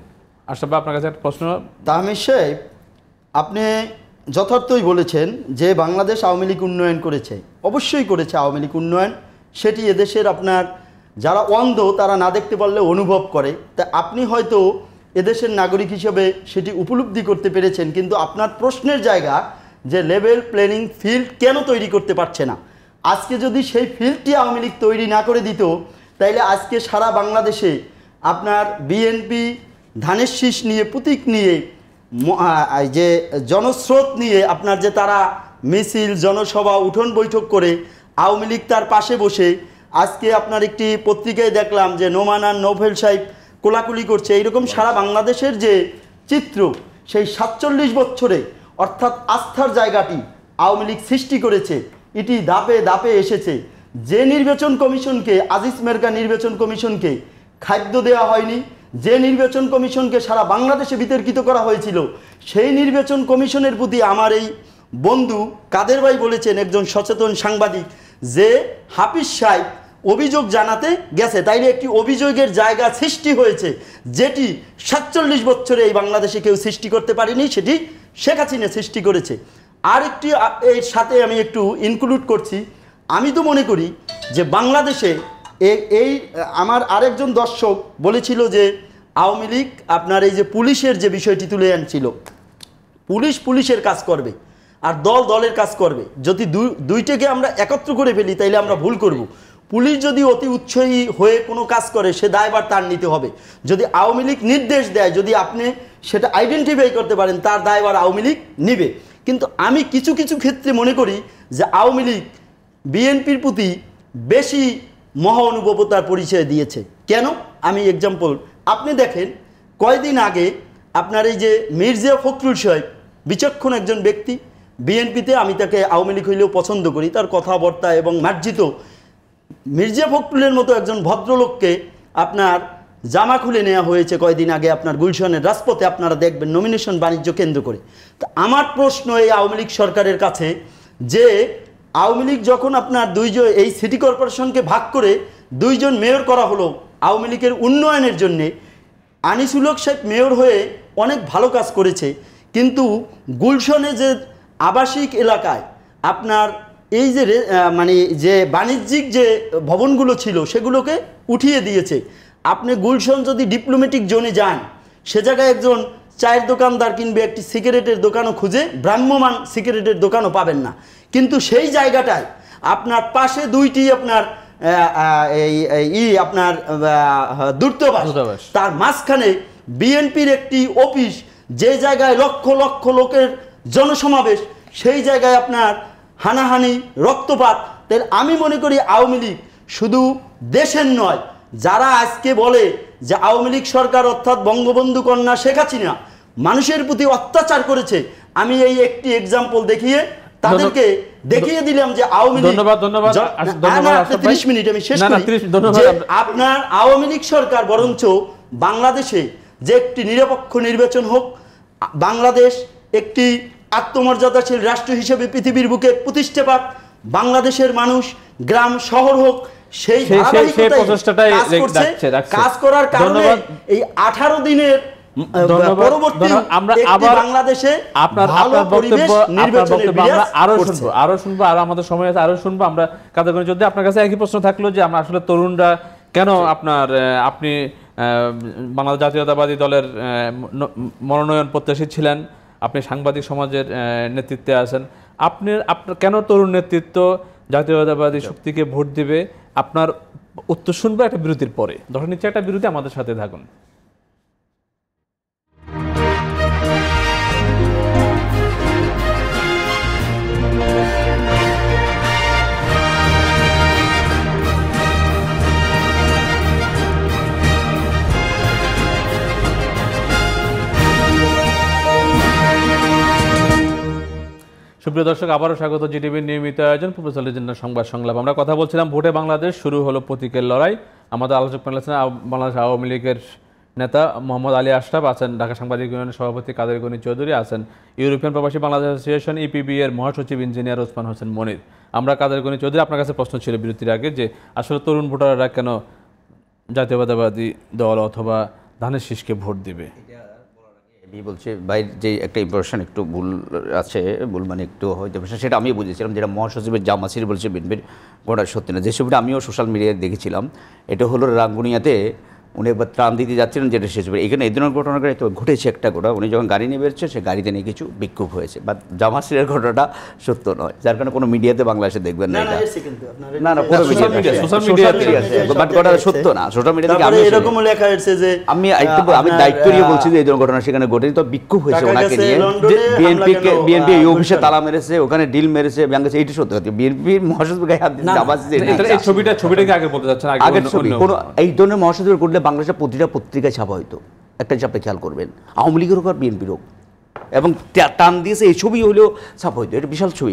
আশরাফ ভাই, আপনার কাছে একটা প্রশ্ন। তাহমিদ সাহেব আপনি যথার্থই বলেছেন যে বাংলাদেশ আওয়ামী লীগ উন্নয়ন করেছে। অবশ্যই করেছে আওয়ামী লীগ উন্নয়ন। সেটি এদেশের আপনার যারা অন্ধ, তারা না দেখতে পারলে অনুভব করে। তা আপনি হয়তো এদেশের নাগরিক হিসেবে সেটি উপলব্ধি করতে পেরেছেন, কিন্তু আপনার প্রশ্নের জায়গা যে লেভেল প্ল্যানিং ফিল্ড কেন তৈরি করতে পারছে না? আজকে যদি সেই ফিল্ডটি আওয়ামী লীগ তৈরি না করে দিত, তাইলে আজকে সারা বাংলাদেশে আপনার বিএনপি ধানের শীষ নিয়ে প্রতীক নিয়ে যে জনস্রোত নিয়ে আপনার যে তারা মিছিল, জনসভা, উঠোন বৈঠক করে আওয়ামী লীগ তার পাশে বসে আজকে আপনার একটি পত্রিকায় দেখলাম যে নোমানান নোভেল সাহেব কোলাকুলি করছে। এইরকম সারা বাংলাদেশের যে চিত্র, সেই সাতচল্লিশ বছরে অর্থাৎ আস্থার জায়গাটি আওয়ামী লীগ সৃষ্টি করেছে, এটি দাপে দাপে এসেছে। যে নির্বাচন কমিশনকে, আজিজ মেরকা নির্বাচন কমিশনকে খাদ্য দেওয়া হয়নি, যে নির্বাচন কমিশনকে সারা বাংলাদেশে বিতর্কিত করা হয়েছিল, সেই নির্বাচন কমিশনের প্রতি আমার এই বন্ধু কাদের ভাই বলেছেন, একজন সচেতন সাংবাদিক, যে হাফিজ সাহেব অভিযোগ জানাতে গেছে। তাইলে একটি অভিযোগের জায়গা সৃষ্টি হয়েছে, যেটি সাতচল্লিশ বছরে এই বাংলাদেশে কেউ সৃষ্টি করতে পারেনি, সেটি শেখ হাসিনা সৃষ্টি করেছে। আরেকটি এর সাথে আমি একটু ইনক্লুড করছি। আমি তো মনে করি যে বাংলাদেশে এই, আমার আরেকজন দর্শক বলেছিল যে আওয়ামী লীগ আপনার এই যে পুলিশের যে বিষয়টি তুলে আনছিল, পুলিশ পুলিশের কাজ করবে আর দল দলের কাজ করবে। যদি দুই- দুইটাকে আমরা একত্র করে ফেলি, তাইলে আমরা ভুল করব। পুলিশ যদি অতি উৎসাহী হয়ে কোনো কাজ করে, সে দায়ভার তার নিতে হবে। যদি আওয়ামী লীগ নির্দেশ দেয়, যদি আপনি সেটা আইডেন্টিফাই করতে পারেন, তার দায়ভার আওয়ামী লীগ নিবে। কিন্তু আমি কিছু কিছু ক্ষেত্রে মনে করি যে আওয়ামী লীগ বিএনপির প্রতি বেশি মহানুভবতার পরিচয় দিয়েছে। কেন? আমি এক্সাম্পল আপনি দেখেন, কয়দিন আগে আপনার এই যে মির্জা ফখরুল সাহেব, বিচক্ষণ একজন ব্যক্তি, বিএনপিতে আমি তাকে আওয়ামী লীগ হইলেও পছন্দ করি। তার কথাবার্তা এবং মার্জিত মির্জা ফখরুলের মতো একজন ভদ্রলোককে আপনার জামা খুলে নেওয়া হয়েছে কয়দিন আগে আপনার গুলশানের রাজপথে, আপনারা দেখবেন নমিনেশন বাণিজ্য কেন্দ্র করে। তো আমার প্রশ্ন এই আওয়ামী লীগ সরকারের কাছে যে আওয়ামী লীগ যখন আপনার দুইজন এই সিটি কর্পোরেশনকে ভাগ করে দুইজন মেয়র করা হলো আওয়ামী লীগের উন্নয়নের জন্যে আনিসুলক সাহেব মেয়র হয়ে অনেক ভালো কাজ করেছে। কিন্তু গুলশনে যে আবাসিক এলাকায় আপনার এই যে মানে যে বাণিজ্যিক যে ভবনগুলো ছিল সেগুলোকে উঠিয়ে দিয়েছে। আপনি গুলশন যদি ডিপ্লোমেটিক জোনে যান সে জায়গায় একজন চায়ের দোকানদার কিনবে একটি সিগারেটের দোকানও খুঁজে ভ্রাম্যমান সিগারেটের দোকানও পাবেন না। কিন্তু সেই জায়গাটায় আপনার পাশে দুইটি আপনার এই আপনার দূর্তবাস তার মাঝখানে বিএনপির একটি অফিস যে জায়গায় লক্ষ লক্ষ লোকের জনসমাবেশ সেই জায়গায় আপনার হানাহানি রক্তপাত তাহলে আমি মনে করি আওয়ামী লীগ শুধু দেশের নয় যারা আজকে বলে যে আওয়ামী লীগ সরকার অর্থাৎ বঙ্গবন্ধু কন্যা শেখ হাসিনা মানুষের প্রতি অত্যাচার করেছে আমি এই একটি এক্সাম্পল দেখিয়ে তাদেরকে দেখিয়ে দিলাম যে আওয়ামী লীগ ধন্যবাদ, ধন্যবাদ। 30 মিনিট আমি শেষ আপনার আওয়ামী লীগ সরকার বরঞ্চ বাংলাদেশে যে একটি নিরপেক্ষ নির্বাচন হোক বাংলাদেশ একটি আত্মমর্যাদাশীল রাষ্ট্র হিসেবে পৃথিবীর বুকে প্রতিষ্ঠা পাক বাংলাদেশের মানুষ গ্রাম শহর হোক সেই কাজ করার কারণে এই আঠারো দিনের। আমরা আবার বাংলাদেশে আপনার আপনার বক্তব্য আপনার বক্তব্য আমরা আরও শুনব আরও শুনব আরও আমাদের সময় আছে আরও শুনব। আমরা কাদের যদি আপনার কাছে একই প্রশ্ন থাকল যে আমরা আসলে তরুণরা কেন আপনার আপনি বাংলাদেশ জাতীয়তাবাদী দলের মনোনয়ন প্রত্যাশী ছিলেন? আপনি সাংবাদিক সমাজের নেতৃত্বে আছেন। আপনি আপনার কেন তরুণ নেতৃত্ব জাতীয়তাবাদী শক্তিকে ভোট দিবে? আপনার উত্তর শুনবে একটা বিরতির পরে। ধরে নিচ্ছে একটা বিরতি আমাদের সাথে থাকুন। সুপ্রিয় দর্শক, আবারও স্বাগত জিটিভির নিয়মিত আয়োজন, প্রফেসর লেজেন্ডার সংবাদ সংলাপ। আমরা কথা বলছিলাম, ভোটে বাংলাদেশ শুরু হলো প্রতীকের লড়াই। আমাদের আলোচক প্যানেল আছেন বাংলাদেশ আওয়ামী লীগের নেতা মোহাম্মদ আলী আশরাফ, আছেন ঢাকা সাংবাদিক ইউনিয়নের সভাপতি কাদের গনি চৌধুরী, আছেন ইউরোপিয়ান প্রবাসী বাংলাদেশ অ্যাসোসিয়েশন ইপিবি এর মহাসচিব ইঞ্জিনিয়ার ওসমান হোসেন মনির। আমরা কাদের গনি চৌধুরী, আপনার কাছে প্রশ্ন ছিল বিরতির আগে যে, আসলে তরুণ ভোটাররা কেন জাতীয়তাবাদী দল অথবা ধানের শীষকে ভোট দিবে? আমি বলছে বাইর যে একটা ইম্প্রেশন একটু ভুল আছে, ভুল মানে একটু হয়তো সেটা আমিও বুঝেছিলাম। যেটা মহাসচিবের জামাসির বলছে বিনবির গোটা সত্যি না। যে ছবিটা আমিও সোশ্যাল মিডিয়ায় দেখেছিলাম, এটা হলো রাঙ্গুনিয়াতে উনি একবার ত্রাণ দিতে যাচ্ছিলেন যেটা শেষ হবে এখানে এই ধরনের ঘটনা ঘটেছে একটা ঘটনা। উনি যখন গাড়ি নিয়ে বেরোচ্ছে সে গাড়িতে নিয়ে কিছু বিক্ষোভ হয়েছে। বা জামাসিরের ঘটনাটা সত্য নয়। যার কারণে কোনো মিডিয়াতে বাংলাদেশে দেখবেন না না, না, এটা। এসছে না না পুরো social media, social আছে। বাট ঘটনা সত্য না। সোশ্যাল মিডিয়া থেকে আমি এরকমও লেখা হয়েছে যে আমি আমি দায়িত্ব নিয়ে বলছি যে এই ধরনের ঘটনা সেখানে ঘটেছে তো বিক্ষোভ হয়েছে ওনাকে নিয়ে। বিএনপি গেল, বিএনপি এই অফিসে তালা মেরেছে ওখানে ডিল মেরেছে ব্যাংকে এইটি সত্য কথা বিএনপির মহাসচিব গায়ে হাত না, দিচ্ছে আবার যে এটা- এই ছবিটা ছবিটাকে আগে বলতে চাচ্ছেন আগে কোনো এই ধরনের মহাসচিব করলে বাংলাদেশের প্রতিটা পত্রিকায় ছাপা হইতো। একটা জিনিস আপনি খেয়াল করবেন আওয়ামী লীগের হোক আর বিএনপির হোক এবং টান দিয়েছে এই ছবি হলেও ছাপা হইতো। এটা বিশাল ছবি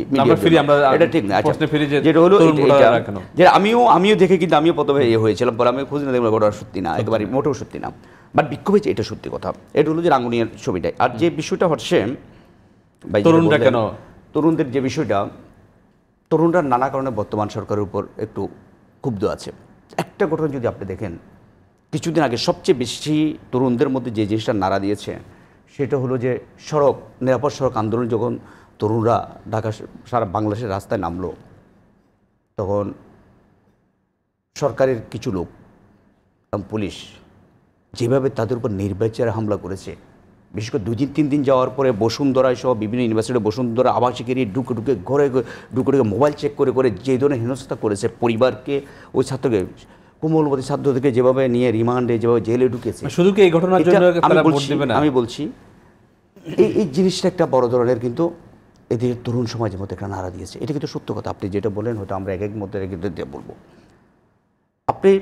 এটা ঠিক না আচ্ছা। যেটা হলো? যে আমিও আমিও দেখে কিন্তু আমিও প্রথমে ইয়ে হয়েছিলাম পরে আমি খুঁজে না দেখলাম ঘটনা সত্যি না একেবারে মোটেও সত্যি না। বাট বিক্ষোভ হয়েছে এটা সত্যি কথা। এটা হলো যে রাঙ্গুনিয়ার ছবিটাই। আর যে বিষয়টা হচ্ছে তরুণরা কেন? তরুণদের যে বিষয়টা তরুণরা নানা কারণে বর্তমান সরকারের উপর একটু ক্ষুব্ধ আছে। একটা ঘটনা যদি আপনি দেখেন কিছুদিন আগে সবচেয়ে বেশি তরুণদের মধ্যে যে জিনিসটা নাড়া দিয়েছে, সেটা হলো যে সড়ক, নিরাপদ সড়ক আন্দোলন যখন তরুণরা ঢাকা, সারা বাংলাদেশের রাস্তায় নামলো, তখন সরকারের কিছু লোক, পুলিশ যেভাবে তাদের উপর নির্বিচারে হামলা করেছে, বিশেষ করে দুই দিন, তিন দিন যাওয়ার পরে বসুন্ধরায় সহ বিভিন্ন ইউনিভার্সিটি বসুন্ধরা আবাসিকের ঢুকে ঢুকে, ঘরে ঘরে ঢুকে ঢুকে মোবাইল চেক করে করে যে ধরনের হেনস্থা করেছে পরিবারকে, ওই ছাত্রকে কোমলবতী ছাত্রদেরকে যেভাবে নিয়ে রিমান্ডে যেভাবে জেলে ঢুকেছে শুধু কি এই ঘটনার জন্য আমি বলছি- আমি বলছি এই এই জিনিসটা একটা বড় ধরনের কিন্তু এদের তরুণ সমাজের মধ্যে একটা নাড়া দিয়েছে। এটা কিন্তু সত্য কথা। আপনি যেটা বলেন হয়তো আমরা এক এক মধ্যে দিয়ে বলব। আপনি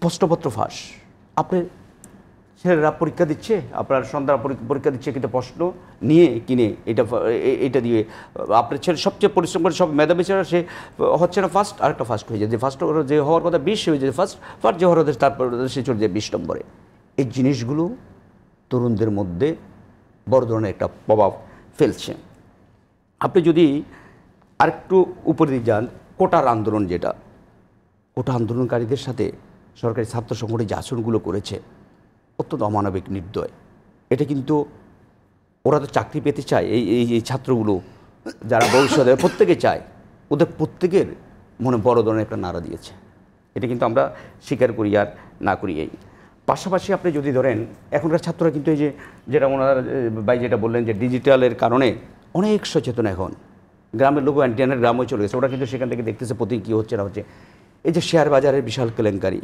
প্রশ্নপত্র ফাঁস আপনি ছেলেরা পরীক্ষা দিচ্ছে, আপনার সন্ধ্যারা পরী- পরীক্ষা দিচ্ছে, কিন্তু প্রশ্ন নিয়ে কিনে এটা এটা দিয়ে, আপনার ছেলে সবচেয়ে পরিশ্রম করে সব মেধাবী ছেলেরা, সে হচ্ছে না ফার্স্ট আরেকটা ফার্স্ট হয়ে যায়। যে ফার্স্ট যে হওয়ার কথা বিশ হয়ে যায় ফার্স্ট ফার্স্ট যে হওয়ার কথা তারপর সে চলে যায় বিশ নম্বরে। এই জিনিসগুলো তরুণদের মধ্যে বড় ধরনের একটা প্রভাব ফেলছে। আপনি যদি আরেকটু উপরে দিকে যান, কোটার আন্দোলন যেটা, কোটা আন্দোলনকারীদের সাথে সরকারি ছাত্র সংগঠন যে আচরণগুলো করেছে অত্যন্ত অমানবিক নির্দয়। এটা কিন্তু ওরা তো চাকরি পেতে চায়, এই এই এই ছাত্রগুলো যারা ভবিষ্যতে প্রত্যেকে চায়, ওদের প্রত্যেকের মনে বড় ধরনের একটা নাড়া দিয়েছে। এটা কিন্তু আমরা স্বীকার করি আর না করি এই। পাশাপাশি আপনি যদি ধরেন, এখনকার ছাত্ররা কিন্তু এই যে যেটা ওনারা ভাই যেটা বললেন যে ডিজিটালের কারণে অনেক সচেতন এখন। গ্রামের লোক অ্যান্টিয়ানের গ্রামও চলে গেছে, ওরা কিন্তু সেখান থেকে দেখতেছে প্রতি কী হচ্ছে না হচ্ছে। এই যে শেয়ার বাজারের বিশাল কেলেঙ্কারি।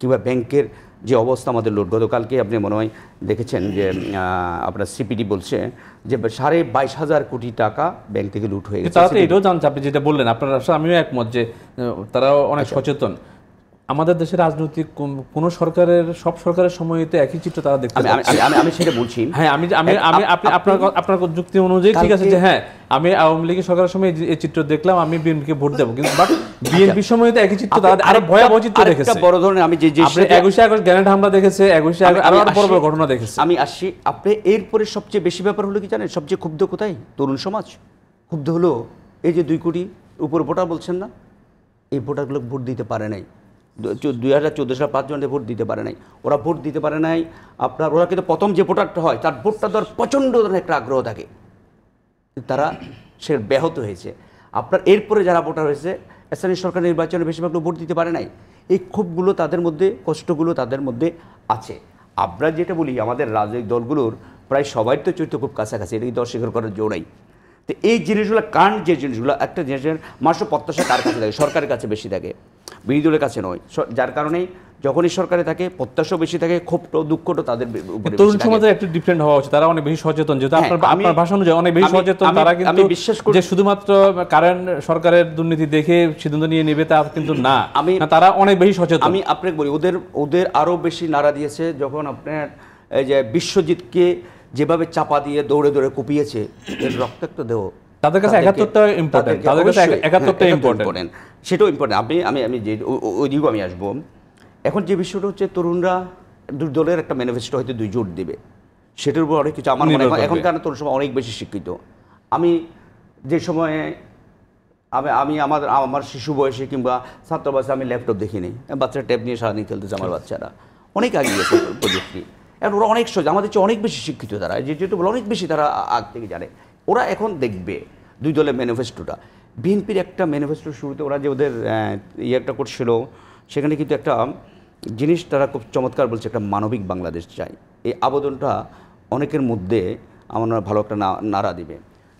কিংবা ব্যাংকের যে অবস্থা আমাদের লোড। গতকালকে আপনি মনে হয় দেখেছেন যে আপনার সিপিডি বলছে যে সাড়ে বাইশ হাজার কোটি টাকা ব্যাংক থেকে লুট হয়ে গেছে। তারা তো এটাও জানছে আপনি যেটা বললেন আপনার আমিও একমত যে তারাও অনেক আচ্ছা। সচেতন। আমাদের দেশের রাজনৈতিক কোন- সরকারের সব সরকারের সময়তে একই চিত্র তারা দেখতে আমি আমি- সেটা বলছি। হ্যাঁ আমি আমি আমি আপনি আপনার আপনার যুক্তি অনুযায়ী ঠিক আছে যে হ্যাঁ আমি আওয়ামী লীগের সরকারের সময় এই- এই চিত্র দেখলাম আমি বিএনপিকে ভোট দেবো। কিন্তু বাট বিএনপি সময় তো একই চিত্র আরও ভয়াবহ চিত্র দেখেছে। বড় ধরনের আমি যে জিনিসটা- একুশে আগস্ট গ্রেনেড হামলা দেখেছে একুশে আরও বড় বড় ঘটনা দেখেছে। আমি আসি। আপনি এরপরে সবচেয়ে বেশি ব্যাপার হলো কি জানেন? সবচেয়ে ক্ষুব্ধ কোথায়? তরুণ সমাজ। ক্ষুব্ধ হলো এই যে দুই কোটি উপর ভোটার বলছেন না? এই ভোটারগুলো ভোট দিতে পারে নাই। দুই হাজার চোদ্দ সালে পাঁচজনদের ভোট দিতে পারে নাই। ওরা ভোট দিতে পারে নাই। আপনার ওরা কিন্তু প্রথম যে ভোটারটা হয় তার ভোটটা দেওয়ার প্রচণ্ড ধরনের একটা আগ্রহ থাকে। তারা সে ব্যাহত হয়েছে। আপনার এরপরে যারা ভোটার হয়েছে স্থানীয় সরকার নির্বাচনে বেশিরভাগ লোক ভোট দিতে পারে নাই। এই ক্ষোভগুলো তাদের মধ্যে, কষ্টগুলো তাদের মধ্যে আছে। আমরা যেটা বলি, আমাদের রাজনৈতিক দলগুলোর প্রায় সবাই তো চরিত্র খুব কাছাকাছি, এটা কিন্তু অস্বীকার করার জো নাই। তো এই জিনিসগুলো, কান যে জিনিসগুলো, একটা জিনিসের মানুষের প্রত্যাশা কার কাছে থাকে, সরকারের কাছে বেশি থাকে। বিরোধী দলের কাছে নয়। যার কারণে যখনই সরকারে থাকে প্রত্যাশাও বেশি থাকে ক্ষোভটাও দুঃখটাও তাদের তরুণ সমাজের একটু ডিফারেন্ট হওয়া উচিত তারা অনেক বেশি সচেতন যেহেতু হ্যাঁ, আপনার আপনার ভাষা অনুযায়ী অনেক বেশি সচেতন তারা আমি কিন্তু বিশ্বাস করি- যে শুধুমাত্র কারেন্ট সরকারের দুর্নীতি দেখে সিদ্ধান্ত নিয়ে নেবে তা কিন্তু না। আমি- তারা অনেক বেশি সচেতন। আমি আপনাকে বলি ওদের ওদের আরও বেশি নাড়া দিয়েছে যখন আপনার এই যে বিশ্বজিৎকে যেভাবে চাপা দিয়ে দৌড়ে দৌড়ে কুপিয়েছে এর রক্তাক্ত দেহ তাদের কাছে একাত্তরটা তাদেরকে তাদের কাছে একাত্তরটা important। সেটাও ইম্পর্টেন্ট আপনি আমি আমি যে ওই দিকেও আমি আসব। এখন যে বিষয়টা হচ্ছে তরুণরা দুই দলের একটা ম্যানিফেস্টো হয়তো দুই জোট দেবে। সেটার উপর অনেক কিছু আমার মনে হয়। এখনকার তরুণ সময় অনেক বেশি শিক্ষিত? আমি যে সময়ে আমি আমি আমার আমার শিশু বয়সে কিংবা ছাত্র বয়সে আমি ল্যাপটপ দেখিনি। বাচ্চারা ট্যাব নিয়ে সারাদিন খেলতেছে আমার বাচ্চারা। অনেক আগে গিয়েছে প্রযুক্তি। এখন ওরা অনেক সোজা আমাদের চেয়ে অনেক বেশি শিক্ষিত তারা। যে যেহেতু বলে অনেক বেশি তারা আগ থেকে জানে। ওরা এখন দেখবে দুই দলের ম্যানিফেস্টোটা বিএনপির একটা ম্যানিফেস্টো শুরুতে ওরা যে ওদের ইয়ে একটা করছিল সেখানে কিন্তু একটা জিনিস তারা খুব চমৎকার বলছে একটা মানবিক বাংলাদেশ চাই। এই আবেদনটা অনেকের মধ্যে আমার ভালো একটা নাড়া দিবে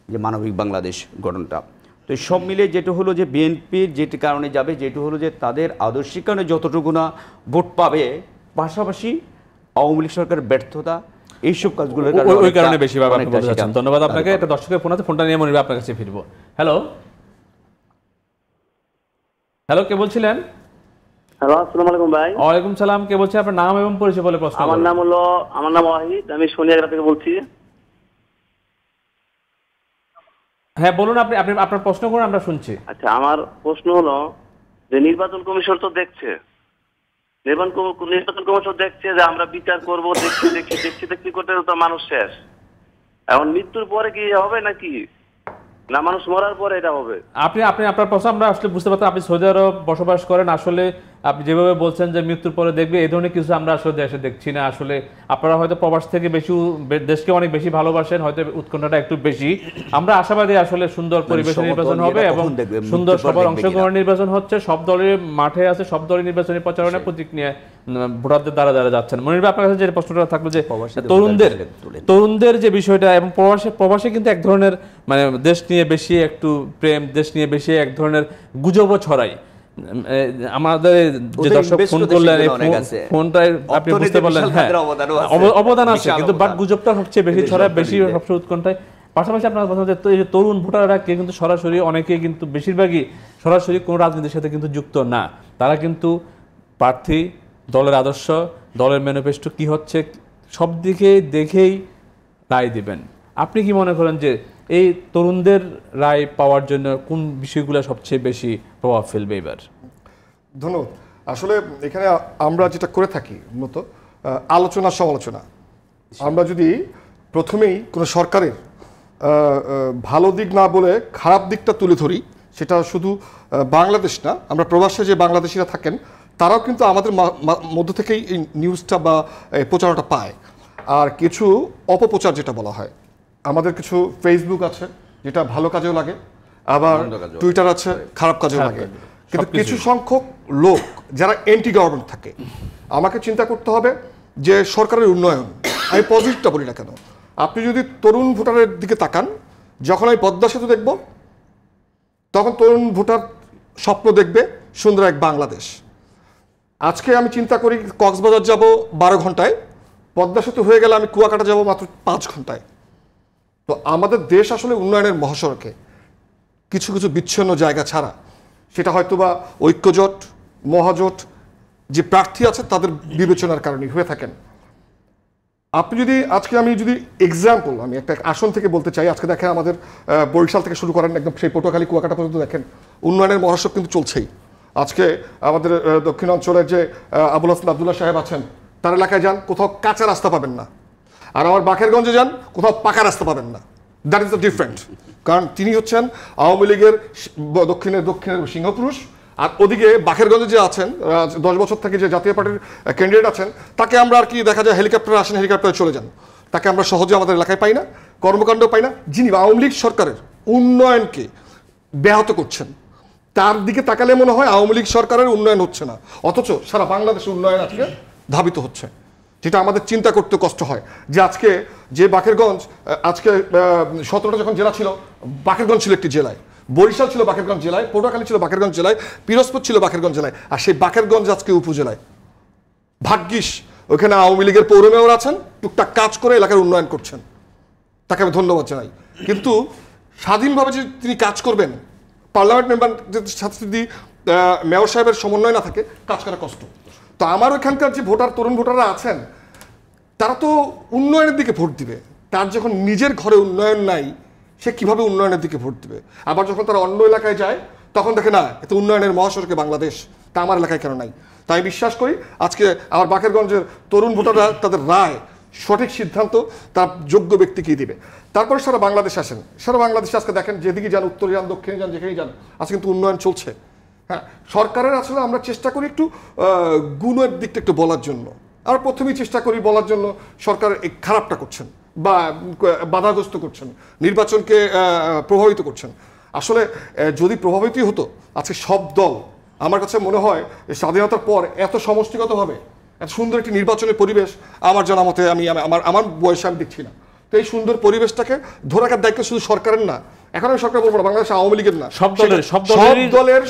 যে মানবিক বাংলাদেশ গঠনটা। তো সব মিলে যেটা হলো যে বিএনপির যেটি কারণে যাবে যেটি হলো যে তাদের আদর্শিক কারণে যতটুকু না ভোট পাবে পাশাপাশি আওয়ামী লীগ সরকারের ব্যর্থতা এইসব কাজগুলোর ওই- কারণে বেশি ধন্যবাদ আপনাকে একটা দর্শকের ফোন আছে ফোনটা নিয়ে মনে আপনার কাছে ফিরবো। হ্যালো? হ্যালো কে বলছিলেন? হ্যালো আসসালামু আলাইকুম ভাই। ওয়ালাইকুম সালাম কে বলছে? আপনার নাম এবং পরিচয় বলে প্রশ্ন আমার নাম হলো আমার নাম ওয়াহিদ আমি সোনিয়াগড়া থেকে বলছি। হ্যাঁ বলুন আপনি আপনি আপনার প্রশ্ন করুন আমরা শুনছি। আচ্ছা আমার প্রশ্ন হলো যে নির্বাচন কমিশন তো দেখছে। নির্বাচন নির্বাচন কমিশন দেখছে যে আমরা বিচার করব দেখছি দেখছি দেখছি দেখছি করতে তো মানুষ শেষ। এখন মৃত্যুর পরে কি হবে নাকি? না মানুষ মরার পরে এটা হবে। আপনি আপনি আপনার প্রশ্ন আমরা আসলে বুঝতে পারতাম আপনি সৌদি আরব বসবাস করেন আসলে আপনি যেভাবে বলছেন যে মৃত্যুর পরে দেখবে এই ধরনের কিছু আমরা আসলে দেশে দেখছি না। আসলে আপনারা হয়তো প্রবাস থেকে বেশি দেশকে অনেক বেশি ভালোবাসেন হয়তো উৎকণ্ঠাটা একটু বেশি। আমরা আশাবাদী আসলে সুন্দর পরিবেশে সমতল নির্বাচন হবে এবং সুন্দর সবার অংশগ্রহণ নির্বাচন হচ্ছে সব দলের মাঠে আছে সব দলের নির্বাচনী প্রচারণা প্রতীক নিয়ে ভোটারদের দ্বারা দ্বারা যাচ্ছেন। মনির আপনার কাছে যে প্রশ্নটা থাকল যে তরুণদের। তরুণদের যে বিষয়টা এবং প্রবাসে প্রবাসে কিন্তু এক ধরনের মানে দেশ নিয়ে বেশি একটু প্রেম দেশ নিয়ে বেশি এক ধরনের গুজবও এ, আমাদের যে দর্শক ফোন করলেন এই দেশের অনেক ফোন- আছে। ফোনটায় আপনি বুঝতে পারলেন হ্যাঁ। অবদান আছে কিন্তু বাট গুজবটা সবচেয়ে বেশি ছড়ায় বেশি সবচেয়ে উৎকণ্ঠায়। পাশাপাশি আপনার কথা যে এই যে তরুণ ভোটাররা কেউ কিন্তু সরাসরি অনেকেই কিন্তু বেশিরভাগই সরাসরি কোনো রাজনীতির সাথে কিন্তু যুক্ত না। তারা কিন্তু প্রার্থী দলের আদর্শ দলের ম্যানিফেস্টো কি হচ্ছে সব দিকে দেখেই রায় দিবেন। আপনি কি মনে করেন যে এই তরুণদের রায় পাওয়ার জন্য কোন বিষয়গুলো সবচেয়ে বেশি প্রভাব ফেলবে এবার। ধন্যবাদ। আসলে এখানে আমরা যেটা করে থাকি মূলত আলোচনা সমালোচনা। আমরা যদি প্রথমেই কোনো সরকারের ভালো দিক না বলে খারাপ দিকটা তুলে ধরি, সেটা শুধু বাংলাদেশ না, আমরা প্রবাসে যে বাংলাদেশিরা থাকেন, তারাও কিন্তু আমাদের মধ্য থেকেই এই নিউজটা বা প্রচারণাটা পায়। আর কিছু অপপ্রচার যেটা বলা হয়, আমাদের কিছু ফেসবুক আছে, যেটা ভালো কাজেও লাগে আবার টুইটার আছে খারাপ কাজেও লাগে। কিন্তু কিছু সংখ্যক লোক যারা এন্টি গভর্নমেন্ট থাকে আমাকে চিন্তা করতে হবে যে সরকারের উন্নয়ন আমি পজিটিভটা বলি না কেন? আপনি যদি তরুণ ভোটারের দিকে তাকান যখন আমি পদ্মা সেতু দেখব তখন তরুণ ভোটার স্বপ্ন দেখবে সুন্দর এক বাংলাদেশ। আজকে আমি চিন্তা করি কক্সবাজার যাব বারো ঘন্টায় পদ্মা সেতু হয়ে গেলে আমি কুয়াকাটা যাব মাত্র পাঁচ ঘন্টায়। তো আমাদের দেশ আসলে উন্নয়নের মহাসড়কে। কিছু কিছু বিচ্ছিন্ন জায়গা ছাড়া। সেটা হয়তোবা ঐক্যজোট, মহাজোট, যে প্রার্থী আছে তাদের বিবেচনার কারণে হয়ে থাকেন। আপনি যদি আজকে আমি যদি এক্সাম্পল আমি একটা আসন থেকে বলতে চাই, আজকে দেখেন আমাদের বরিশাল থেকে শুরু করেন একদম সেই পটুয়াখালী, কুয়াকাটা পর্যন্ত দেখেন, উন্নয়নের মহাসড়ক কিন্তু চলছেই। আজকে আমাদের দক্ষিণ অঞ্চলের যে আবুল হাসান আবদুল্লাহ সাহেব আছেন, তার এলাকায় যান, কোথাও কাঁচা রাস্তা পাবেন না। আর আমার বাকেরগঞ্জে যান, কোথাও পাকা রাস্তা পাবেন না। দ্যাট ইজ দ্য ডিফারেন্ট কারণ তিনি হচ্ছেন আওয়ামী লীগের দক্ষিণের দক্ষিণের সিংহপুরুষ। আর ওদিকে বাকেরগঞ্জে যে আছেন দশ বছর থেকে যে জাতীয় পার্টির ক্যান্ডিডেট আছেন, তাকে আমরা আর কি দেখা যায় হেলিকপ্টারে আসেন হেলিকপ্টারে চলে যান। তাকে আমরা সহজে আমাদের এলাকায় পাই না, কর্মকাণ্ড পাই না। যিনি আওয়ামী লীগ সরকারের উন্নয়নকে ব্যাহত করছেন, তার দিকে তাকালে মনে হয় আওয়ামী লীগ সরকারের উন্নয়ন হচ্ছে না। অথচ সারা বাংলাদেশের উন্নয়ন আজকে ধাবিত হচ্ছে। যেটা আমাদের চিন্তা করতে কষ্ট হয়। যে আজকে যে বাকেরগঞ্জ আজকে সতেরোটা যখন জেলা ছিল, বাকেরগঞ্জ ছিল একটি জেলায়। বরিশাল ছিল বাকেরগঞ্জ জেলায়, পটুয়াখালী ছিল বাকেরগঞ্জ জেলায়, পিরোজপুর ছিল বাকেরগঞ্জ জেলায়। আর সেই বাকেরগঞ্জ আজকে উপজেলায়। ভাগ্যিস ওখানে আওয়ামী লীগের পৌর মেয়র আছেন, টুকটাক কাজ করে এলাকার উন্নয়ন করছেন। তাকে আমি ধন্যবাদ জানাই। কিন্তু স্বাধীনভাবে যে তিনি কাজ করবেন, পার্লামেন্ট মেম্বার সাথে যদি মেয়র সাহেবের সমন্বয় না থাকে, কাজ করা কষ্ট। তো আমার ওখানকার যে ভোটার, তরুণ ভোটাররা আছেন, তারা তো উন্নয়নের দিকে ভোট দিবে। তার যখন নিজের ঘরে উন্নয়ন নাই, সে কীভাবে উন্নয়নের দিকে ভোট দিবে? আবার যখন তারা অন্য এলাকায় যায়, তখন দেখে, না এত উন্নয়নের মহাসড়কে বাংলাদেশ, তা আমার এলাকায় কেন নাই? তাই বিশ্বাস করি, আজকে আমার বাকেরগঞ্জের তরুণ ভোটাররা তাদের রায়, সঠিক সিদ্ধান্ত, তার যোগ্য ব্যক্তিকেই দিবে? তারপরে সারা বাংলাদেশ আসেন। সারা বাংলাদেশে আজকে দেখেন, যেদিকে যান, উত্তরে যান, দক্ষিণে যান, যেখানেই যান আজকে কিন্তু উন্নয়ন চলছে। হ্যাঁ সরকারের আসলে আমরা চেষ্টা করি একটু গুণের দিকটা একটু বলার জন্য। আর প্রথমেই চেষ্টা করি বলার জন্য সরকার খারাপটা করছেন বা, বাধাগ্রস্ত করছেন, নির্বাচনকে প্রভাবিত করছেন। আসলে যদি প্রভাবিতই হতো, আজকে সব দল, আমার কাছে মনে হয় স্বাধীনতার পর এত সমষ্টিগতভাবে, এত সুন্দর একটি নির্বাচনের পরিবেশ, আমার জানা মতে আমি আমি- আমার আমার বয়সে আমি দেখছি না। তো এই সুন্দর পরিবেশটাকে ধরে রাখার দায়িত্ব শুধু সরকারের না এখন আমি সরকার বলব না বাংলাদেশ আওয়ামী লীগের না। সব দলের- সব দলের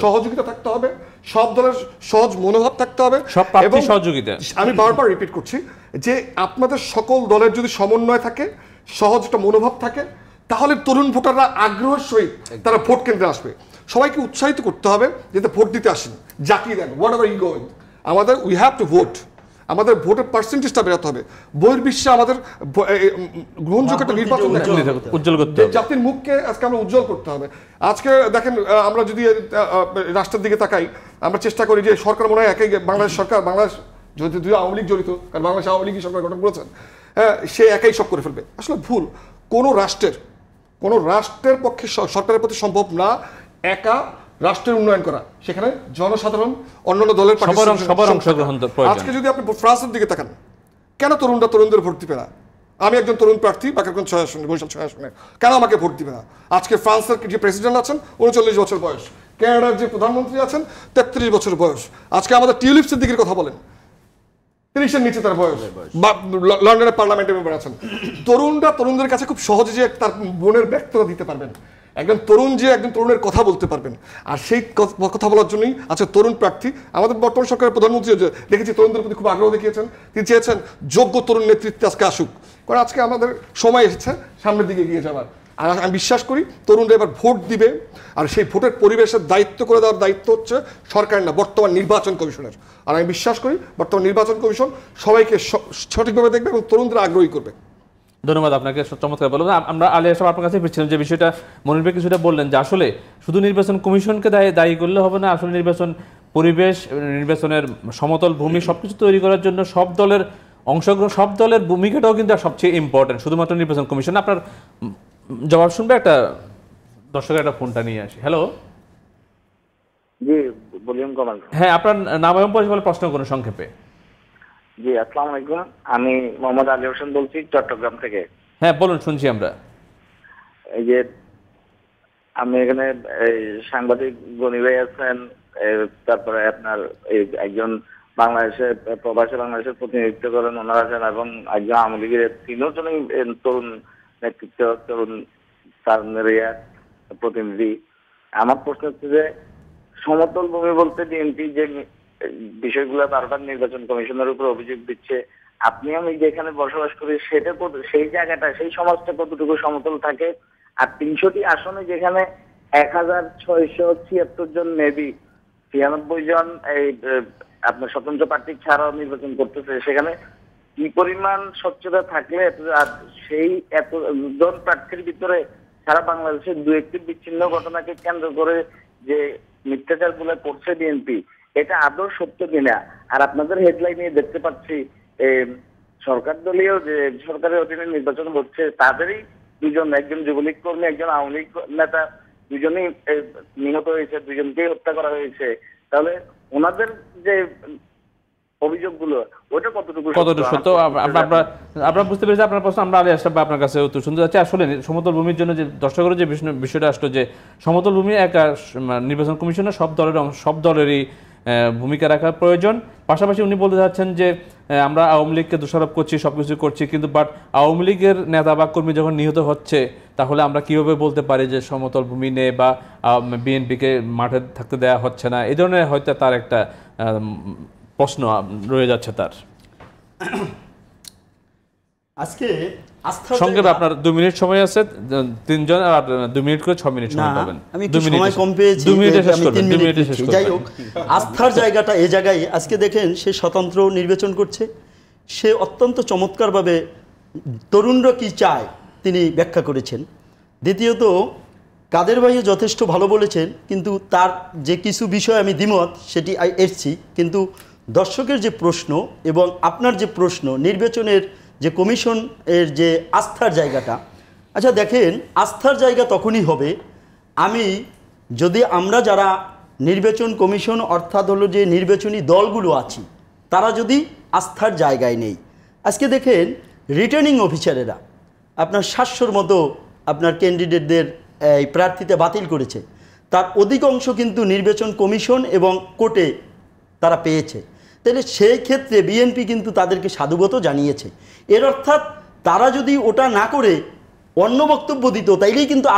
সহযোগিতা থাকতে হবে সব দলের সহজ মনোভাব থাকতে হবে সব এবং সহযোগিতা। আমি বারবার রিপিট করছি যে আপনাদের সকল দলের যদি সমন্বয় থাকে সহজ একটা মনোভাব থাকে তাহলে তরুণ ভোটাররা আগ্রহের সহিত তারা ভোট কেন্দ্রে আসবে। সবাইকে উৎসাহিত করতে হবে যাতে ভোট দিতে আসেন। জাকি then whatever you going আমাদের উই হ্যাভ টু ভোট আমাদের ভোটের পার্সেন্টেজটা বেরোতে হবে। বহির্বিশ্বে আমাদের ভ- এ- এ- উম, গ্রহণযোগ্য একটা নির্বাচন উজ্জ্বল করতে হবে। জাতির মুখকে আজকে আমরা উজ্জ্বল করতে হবে। আজকে দেখেন আমরা যদি রাষ্ট্রের দিকে তাকাই আমরা চেষ্টা করি যে সরকার মনে হয় একই বাংলাদেশ সরকার বাংলাদেশ যদি যদি আওয়ামী লীগ জড়িত কারণ বাংলাদেশ আওয়ামী লীগই সরকার গঠন করেছেন হ্যাঁ, সে একাই সব করে ফেলবে। আসলে ভুল। কোনো রাষ্ট্রের কোনো রাষ্ট্রের পক্ষে সরকারের প্রতি সম্ভব না একা রাষ্ট্রের উন্নয়ন করা। সেখানে জনসাধারণ অন্যান্য দলের সবার। অংশগ্রহণ আজকে যদি আপনি ফ্রান্সের দিকে তাকান কেন তরুণরা তরুণদের ভোট দিবে না? আমি একজন তরুণ প্রার্থী বাকেরগঞ্জ ছয় আসনে বরিশাল ছয় আসনে কেন আমাকে ভোট দিবে না? আজকে ফ্রান্সের যে প্রেসিডেন্ট আছেন উনচল্লিশ বছর বয়স। কানাডার যে প্রধানমন্ত্রী আছেন তেত্রিশ বছর বয়স। আজকে আমাদের টিউলিপ সিদ্দিকির কথা বলেন। তিরিশের নিচে তার বয়স। লন্ডনের পার্লামেন্টের মেম্বার আছেন। তরুণরা তরুণদের কাছে খুব সহজে যে তার বোনের ব্যক্ততা দিতে পারবেন। একজন তরুণ যে একজন তরুণের কথা বলতে পারবেন। আর সেই কথা বলার জন্যই আছে তরুণ প্রার্থী, আমাদের বর্তমান সরকারের প্রধানমন্ত্রী দেখেছি, তরুণদের প্রতি খুব আগ্রহ দেখিয়েছেন। তিনি চেয়েছেন যোগ্য তরুণ নেতৃত্বে আজকে আসুক। কারণ আজকে আমাদের সময় এসেছে, সামনের দিকে এগিয়ে যাওয়ার। আর আমি বিশ্বাস করি, তরুণরা এবার ভোট দিবে, আর সেই ভোটের পরিবেশের দায়িত্ব করে দেওয়ার দায়িত্ব হচ্ছে সরকার না, বর্তমান নির্বাচন কমিশনের। আর আমি বিশ্বাস করি, বর্তমান নির্বাচন কমিশন সবাইকে সঠিকভাবে দেখবে এবং তরুণদের আগ্রহী করবে। ধন্যবাদ আপনাকে চমৎকার বলব আমরা আলিয়া সাহেব আপনার কাছে ফিরছিলাম যে বিষয়টা মনির ভাই কিছুটা বললেন যে আসলে শুধু নির্বাচন কমিশনকে দায়ী দায়ী করলে হবে না আসলে নির্বাচন পরিবেশ নির্বাচনের সমতল ভূমি সবকিছু তৈরি করার জন্য সব দলের অংশগ্রহণ সব দলের ভূমিকাটাও কিন্তু সবচেয়ে ইম্পর্টেন্ট শুধুমাত্র নির্বাচন কমিশন আপনার জবাব শুনবে একটা দর্শকের একটা ফোনটা নিয়ে আসি। হ্যালো জি হ্যাঁ আপনার নাম এবং পরিচয় প্রশ্ন করুন সংক্ষেপে। জি আসসালামু আলাইকুম। আমি মোহাম্মদ আলী হোসেন বলছি চট্টগ্রাম থেকে। হ্যাঁ বলুন শুনছি আমরা। এই যে আমি এখানে সাংবাদিক গনি ভাই আছেন তারপরে আপনার একজন বাংলাদেশের প্রবাসী বাংলাদেশের প্রতিনিধিত্ব করেন ওনারা আছেন এবং একজন আওয়ামী লীগের তিনজনই তরুণ নেতৃত্ব তরুণ প্রতিনিধি। আমার প্রশ্ন হচ্ছে যে সমতল ভূমি বলতে বিএনপি যে বিষয়গুলো বারবার নির্বাচন কমিশনের উপর অভিযোগ দিচ্ছে। আপনি আমি যেখানে বসবাস করি, সেটা সেই জায়গাটা, সেই সমাজটা কতটুকু সমতল থাকে? আর তিনশোটি আসনে যেখানে এক হাজার ছয়শো ছিয়াত্তর জন মেবি ছিয়ানব্বই জন এই আপনার স্বতন্ত্র প্রার্থী ছাড়াও নির্বাচন করতেছে, সেখানে কি পরিমাণ স্বচ্ছতা থাকলে আর সেই এত জন প্রার্থীর ভিতরে সারা বাংলাদেশের দু একটি বিচ্ছিন্ন ঘটনাকে কেন্দ্র করে যে মিথ্যাচারগুলো করছে বিএনপি এটা আদৌ সত্য কিনা? আর আপনাদের হেডলাইনে দেখতে পাচ্ছি সরকার দলীয় যে সরকারের অধীনে নির্বাচন হচ্ছে তাদেরই দুজন একজন যুবলীগ কর্মী একজন আওয়ামী লীগ নেতা দুজনেই নিহত হয়েছে দুজনকেই হত্যা করা হয়েছে। তাহলে ওনাদের যে অভিযোগগুলো ওটা কতটুকু কতটুকু সত্য? আপ- আপ- আপনারা আপনারা বুঝতে পেরেছি আপনার প্রশ্ন আমরা আলী আশরাফ আপনার কাছে উত্তর শুনতে যাচ্ছি আসলে সমতল ভূমির জন্য যে দর্শকের যে বিষয়টা আসলো যে সমতল ভূমি একা নির্বাচন কমিশনে সব দলের সব দলেরই ভূমিকা রাখার প্রয়োজন। পাশাপাশি উনি বলতে চাচ্ছেন যে আমরা আওয়ামী লীগকে দোষারোপ করছি সব কিছু করছি, কিন্তু বাট আওয়ামী লীগের নেতা বা কর্মী যখন নিহত হচ্ছে, তাহলে আমরা কীভাবে বলতে পারি যে সমতল ভূমি নেই বা বিএনপিকে মাঠে থাকতে দেওয়া হচ্ছে না? এই ধরনের হয়তো তার একটা প্রশ্ন রয়ে যাচ্ছে তার। আজকে সংক্ষেপে আপনার দুই মিনিট সময় আছে তিনজন আর দুই মিনিট করে ছ মিনিট সময় পাবেন। আমি সময় কম পেয়েছি দুই মিনিটে শেষ করবেন দুই মিনিটে শেষ নিচ্ছি। যাই হোক আস্থার জায়গাটা এ জায়গায় আজকে দেখেন সে স্বতন্ত্র নির্বাচন করছে সে অত্যন্ত চমৎকারভাবে তরুণরা কি চায় তিনি ব্যাখ্যা করেছেন। দ্বিতীয়ত কাদের ভাইও যথেষ্ট ভালো বলেছেন কিন্তু তার যে কিছু বিষয় আমি দ্বিমত সেটি এসছি। কিন্তু দর্শকের যে প্রশ্ন এবং আপনার যে প্রশ্ন নির্বাচনের যে কমিশন এর যে আস্থার জায়গাটা। আচ্ছা দেখেন, আস্থার জায়গা তখনই হবে। আমি যদি আমরা যারা নির্বাচন কমিশন অর্থাৎ হলো যে নির্বাচনী দলগুলো আছি, তারা যদি আস্থার জায়গায় নেই। আজকে দেখেন রিটার্নিং অফিসারেরা আপনার সাতশোর মতো আপনার ক্যান্ডিডেটদের এই প্রার্থীতে বাতিল করেছে। তার অধিকাংশ কিন্তু নির্বাচন কমিশন এবং কোর্টে তারা পেয়েছে। তাহলে সেই ক্ষেত্রে বিএনপি কিন্তু তাদেরকে সাধুগত জানিয়েছে। এর অর্থাৎ তারা যদি ওটা না করে অন্য বক্তব্য দিত তাইলেই কিন্তু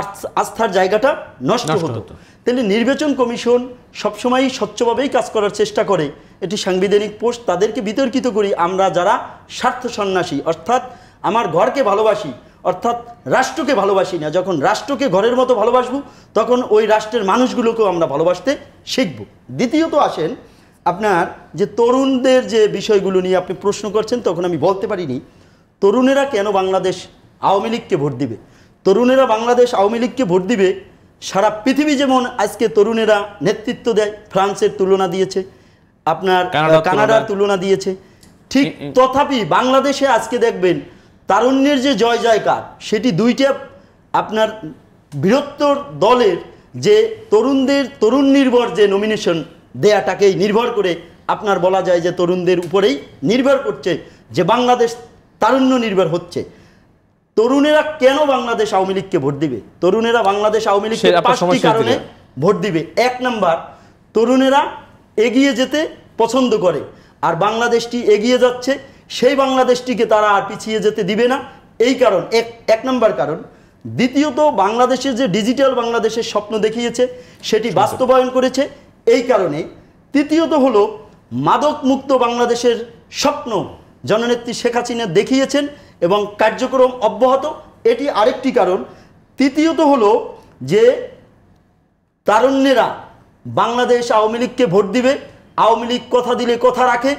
আস্থার জায়গাটা নষ্ট হতো। তাহলে নির্বাচন কমিশন সবসময়ই স্বচ্ছভাবেই কাজ করার চেষ্টা করে। এটি সাংবিধানিক পোস্ট তাদেরকে বিতর্কিত করি আমরা যারা স্বার্থ সন্ন্যাসী অর্থাৎ আমার ঘরকে ভালোবাসি অর্থাৎ রাষ্ট্রকে ভালোবাসি না। যখন রাষ্ট্রকে ঘরের মতো ভালোবাসবো তখন ওই রাষ্ট্রের মানুষগুলোকেও আমরা ভালোবাসতে শিখব। দ্বিতীয়ত আসেন আপনার যে তরুণদের যে বিষয়গুলো নিয়ে আপনি প্রশ্ন করছেন তখন আমি বলতে পারিনি। তরুণেরা কেন বাংলাদেশ আওয়ামী লীগকে ভোট দিবে? তরুণেরা বাংলাদেশ আওয়ামী লীগকে ভোট দিবে সারা পৃথিবী যেমন আজকে তরুণেরা নেতৃত্ব দেয় ফ্রান্সের তুলনা দিয়েছে আপনার কানাডার তুলনা। দিয়েছে। ঠিক তথাপি বাংলাদেশে আজকে দেখবেন তারুণ্যের যে জয় জয়কার সেটি দুইটা আপনার বৃহত্তর দলের যে তরুণদের তরুণ নির্ভর যে নমিনেশন দেয়াটাকেই নির্ভর করে আপনার বলা যায় যে তরুণদের উপরেই নির্ভর করছে যে বাংলাদেশ তারুণ্য নির্ভর হচ্ছে। তরুণেরা কেন বাংলাদেশ আওয়ামী লীগকে ভোট দিবে? তরুণেরা বাংলাদেশ আওয়ামী লীগকে পাঁচটি কারণে ভোট দিবে। এক নাম্বার তরুণেরা এগিয়ে যেতে পছন্দ করে। আর বাংলাদেশটি এগিয়ে যাচ্ছে সেই বাংলাদেশটিকে তারা আর পিছিয়ে যেতে দিবে না। এই কারণ এক এক নম্বর কারণ দ্বিতীয়ত বাংলাদেশের যে ডিজিটাল বাংলাদেশের স্বপ্ন দেখিয়েছে সেটি বাস্তবায়ন করেছে এই কারণে তৃতীয়ত হলো মাদক মুক্ত বাংলাদেশের স্বপ্ন। জননেত্রী শেখ হাসিনা দেখিয়েছেন এবং কার্যক্রম অব্যাহত। এটি আরেকটি কারণ। তৃতীয়ত হলো যে তারুণ্যেরা বাংলাদেশ আওয়ামী লীগকে ভোট দিবে, আওয়ামী লীগ কথা দিলে কথা রাখে,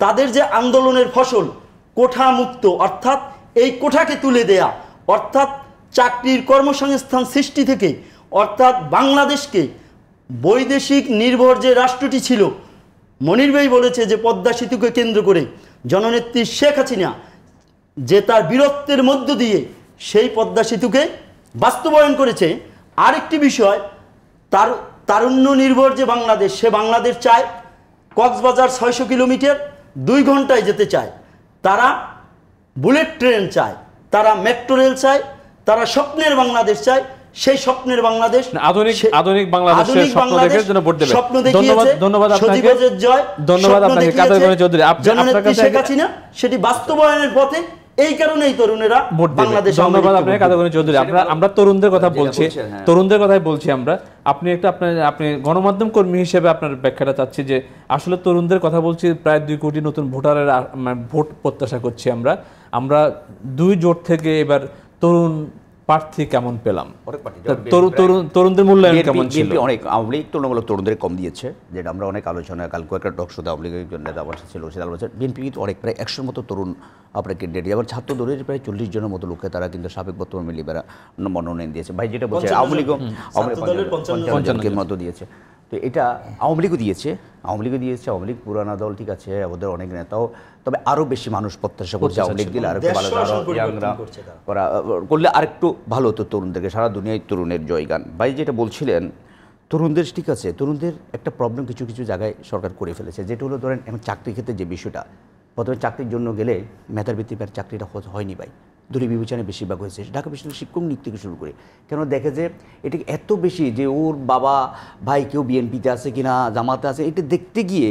তাদের যে আন্দোলনের ফসল কোঠা মুক্ত অর্থাৎ এই কোঠাকে তুলে দেয়া, অর্থাৎ চাকরির কর্মসংস্থান সৃষ্টি থেকে, অর্থাৎ বাংলাদেশকে বৈদেশিক নির্ভর যে রাষ্ট্রটি ছিল, মনির ভাই বলেছে যে পদ্মা সেতুকে কেন্দ্র করে জননেত্রী শেখ হাসিনা যে তার বীরত্বের মধ্য দিয়ে সেই পদ্মা সেতুকে বাস্তবায়ন করেছে, আরেকটি বিষয়, তার, তারুণ্য নির্ভর যে বাংলাদেশ, সে বাংলাদেশ চায় কক্সবাজার ছয়শো কিলোমিটার দুই ঘন্টায় যেতে চায়। তারা বুলেট ট্রেন চায়, তারা মেট্রো রেল চায়, তারা স্বপ্নের বাংলাদেশ চায় সেই স্বপ্নের বাংলাদেশ আধুনিক আধুনিক বাংলাদেশের স্বপ্ন বাংলাদেশ দেখে জন্য ভোট দেবে। স্বপ্ন ধন্যবাদ দেখিয়েছে ধন্যবাদ আপনাকে। জয় ধন্যবাদ আপনাকে। কাদের গণেশ চৌধুরী আপনি আপনার কাছে শেখ হাসিনা সেটি বাস্তবায়নের পথে এই কারণেই তরুণেরা ভোট দেবে। বাংলাদেশ ধন্যবাদ আপনাকে কাদের। গণেশ চৌধুরী। আমরা আমরা তরুণদের কথা বলছি। হ্যাঁ। তরুণদের কথাই বলছি আমরা। আপনি একটা আপনার আপনি গণমাধ্যম কর্মী হিসেবে আপনার ব্যাখ্যাটা চাচ্ছি যে আসলে তরুণদের কথা বলছি প্রায় দুই কোটি নতুন ভোটারের মানে ভোট প্রত্যাশা করছি আমরা। আমরা দুই জোট থেকে এবার তরুণ প্রার্থী কেমন পেলাম? তরুণদের মূল্যায়ন কেমন ছিল? অনেক আওয়ামী লীগ তুলনামূলক তরুণদের কম দিয়েছে যেটা আমরা অনেক আলোচনা কাল কয়েকটা টক শোতে আওয়ামী লীগের জন্য নেতা আমার ছিল সেটা আলোচনা বিএনপি কিন্তু অনেক প্রায় একশোর মতো তরুণ আপনার ক্যান্ডিডেট আবার ছাত্র দলের প্রায় চল্লিশ জনের মতো লোককে তারা কিন্তু সাবেক বর্তমান মিলিয়ে মনোনয়ন দিয়েছে। ভাই যেটা বলছে আওয়ামী লীগ আওয়ামী লীগ মতো দিয়েছে। তো এটা আওয়ামী লীগও দিয়েছে। আওয়ামী লীগও দিয়েছে আওয়ামী লীগ পুরানা দল ঠিক আছে ওদের অনেক নেতাও। তবে আরও বেশি মানুষ প্রত্যাশা করছে আওয়ামী লীগ দিলে আরেকটু ভালো আরও তারা। করা করলে আরেকটু ভালো হতো তরুণদেরকে সারা দুনিয়ায় তরুণের জয়গান। ভাই যেটা বলছিলেন তরুণদের ঠিক আছে তরুণদের একটা প্রবলেম কিছু কিছু জায়গায় সরকার করে ফেলেছে। যেটা হলো ধরেন এখন চাকরি ক্ষেত্রে যে বিষয়টা প্রথমে চাকরির জন্য গেলে মেধার ভিত্তিতে চাকরিটা হয়নি ভাই। দূরে বিবেচনায় বেশিরভাগ হয়েছে। ঢাকা বিশ্ববিদ্যালয়ের শিক্ষক নিয়োগ থেকে শুরু করে। কেন দেখে যে এটা এত বেশি যে ওর বাবা, ভাই কেউ বিএনপিতে আছে কি না জামাতে আছে, এটা দেখতে গিয়ে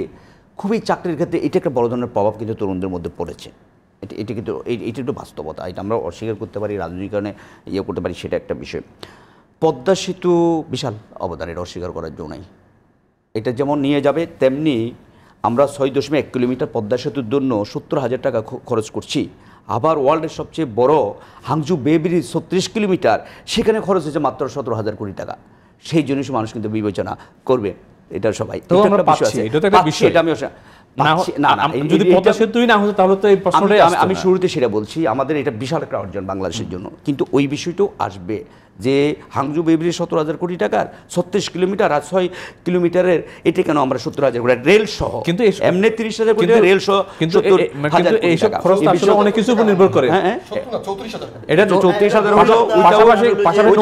খুবই চাকরির ক্ষেত্রে এটা একটা বড় ধরনের প্রভাব কিন্তু তরুণদের মধ্যে পড়েছে। এটা এটা কিন্তু এটা একটু বাস্তবতা, এটা আমরা অস্বীকার করতে পারি, রাজনৈতিক কারণে ইয়ে করতে পারি, সেটা একটা বিষয়। পদ্মা সেতু বিশাল অবদান, এটা অস্বীকার করার জন্য এটা যেমন নিয়ে যাবে, তেমনি আমরা ছয় দশমিক এক কিলোমিটার পদ্মা সেতুর জন্য সত্তর হাজার টাকা খরচ করছি। আবার ওয়ার্ল্ডের সবচেয়ে বড় হাংজু বে ব্রিজ ছত্রিশ কিলোমিটার সেখানে খরচ হয়েছে মাত্র সতেরো হাজার কোটি টাকা। সেই জিনিস মানুষ কিন্তু বিবেচনা করবে। এটা সবাই। এটা আমি। শুরুতে সেটা বলছি আমাদের এটা বিশাল একটা অর্জন বাংলাদেশের জন্য। কিন্তু ওই বিষয়টাও আসবে। যে হাংজু বেবরি সতেরো হাজার কোটি টাকার ছত্রিশ কিলোমিটার আর ছয় কিলোমিটারের এটা কেন আমরা সত্তর হাজার কোটি রেল সহ কিন্তু এমনি তিরিশ হাজার কোটি রেল সহ কিন্তু মানে এইসব খরচ অনেক কিছুর উপর নির্ভর করে। হ্যাঁ, হ্যাঁ। এটা তো চৌত্রিশ হাজার হলো পাশাপাশি পাশাপাশি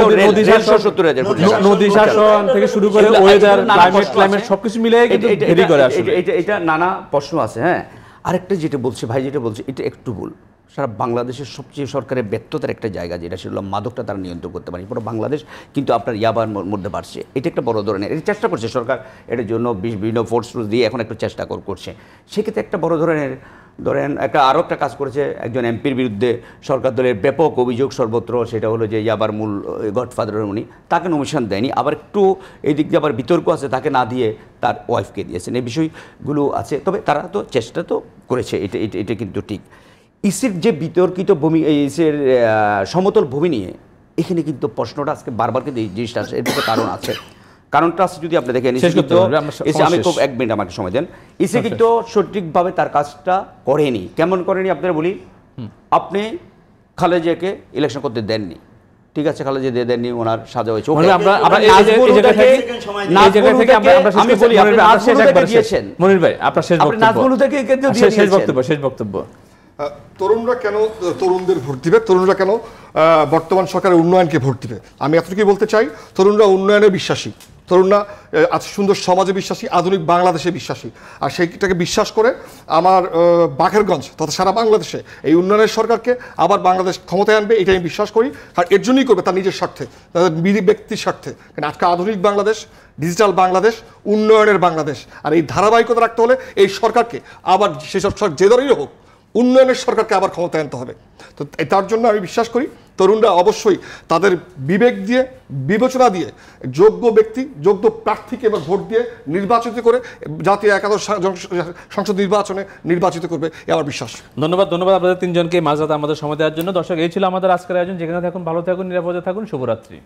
সত্তর হাজার কোটি নদী শাসন থেকে শুরু করে ওয়েদার ক্লাইমেট ক্লাইমেট সবকিছু মিলিয়ে কিন্তু ভেরি করে আসলে। এটা নানা প্রশ্ন আছে হ্যাঁ। আরেকটা যেটা বলছে ভাই যেটা বলছে এটা একটু ভুল। সারা বাংলাদেশের সবচেয়ে সরকারের ব্যর্থতার একটা জায়গা যেটা সেটা হলো মাদকটা তারা নিয়ন্ত্রণ করতে পারে পুরো বাংলাদেশ কিন্তু আপনার ইয়াবার মধ্যে বাড়ছে। এটা একটা বড় ধরনের, এটা চেষ্টা করছে সরকার এটার জন্য বিভিন্ন ফোর্স দিয়ে এখন একটু চেষ্টা কর- করছে। সেক্ষেত্রে একটা বড় ধরনের, ধরেন একটা আরও একটা কাজ করেছে একজন এমপির বিরুদ্ধে সরকার দলের ব্যাপক অভিযোগ সর্বত্র, সেটা হলো যে ইয়াবার মূল গডফাদার উনি, তাকে নমিশন দেয়নি। আবার একটু এই দিক দিয়ে আবার বিতর্ক আছে, তাকে না দিয়ে তার ওয়াইফকে দিয়েছেন। এই বিষয়গুলো আছে, তবে তারা তো চেষ্টা তো করেছে এটা এটা কিন্তু ঠিক। ইসির যে বিতর্কিত ভূমি ইসের সমতল ভূমি নিয়ে এখানে কিন্তু প্রশ্নটা আজকে বারবার কিন্তু এই জিনিসটা আসে এর কারণ আছে। কারণটা আছে যদি আপনি দেখেন ইসি আমি খুব এক মিনিট আমাকে সময় দেন। ইসি কিন্তু সঠিকভাবে তার কাজটা করেনি। কেমন করেনি আপনারা বলি? আপনি খালেজিয়াকে ইলেকশন করতে দেননি। ঠিক আছে খালেজিয়া দিয়ে দেননি ওনার সাজা হয়েছে। মানে আমরা আমরা এই জায়গা থেকে এই জায়গা থেকে আমরা- আমরা শেষ আমি বলি, আপনি আপনার শেষ একবার দিয়েছেন। মনির ভাই আপনার শেষ আপনি বক্তব্য। নাজমুল থেকে কিন্তু দিয়ে শেষ- বক্তব্য শেষ বক্তব্য। তরুণরা কেন, তরুণদের ভোট দিবে? তরুণরা কেন বর্তমান সরকারের উন্নয়নকে ভোট দিবে? আমি এতটুকুই বলতে চাই, তরুণরা উন্নয়নে বিশ্বাসী। তরুণরা আজ সুন্দর সমাজে বিশ্বাসী, আধুনিক বাংলাদেশে বিশ্বাসী। আর সেইটাকে বিশ্বাস করে আমার বাঘেরগঞ্জ তথা সারা বাংলাদেশে এই উন্নয়নের সরকারকে আবার বাংলাদেশ ক্ষমতায় আনবে এটা আমি বিশ্বাস করি। আর এর জন্যই করবে তার নিজের স্বার্থে তাদের ব্যক্তির স্বার্থে। কারণ আজকে আধুনিক বাংলাদেশ, ডিজিটাল বাংলাদেশ, উন্নয়নের বাংলাদেশ। আর এই ধারাবাহিকতা রাখতে হলে এই সরকারকে আবার সেসব সরকার যে দলেরই হোক উন্নয়নের সরকারকে আবার ক্ষমতায় আনতে হবে। তো তার জন্য আমি বিশ্বাস করি, তরুণরা অবশ্যই তাদের বিবেক দিয়ে, বিবেচনা দিয়ে, যোগ্য ব্যক্তি, যোগ্য প্রার্থীকে এবার ভোট দিয়ে নির্বাচিত করে জাতীয় একাদশ সংসদ নির্বাচনে নির্বাচিত করবে, এ আমার বিশ্বাস। ধন্যবাদ ধন্যবাদ আপনাদের তিনজনকে মাঝরাতে আমাদের সময় দেওয়ার জন্য। দর্শক, এই ছিল আমাদের আজকের আয়োজন। যেখানে থাকুন, ভালো থাকুন, নিরাপদে থাকুন। শুভরাত্রি।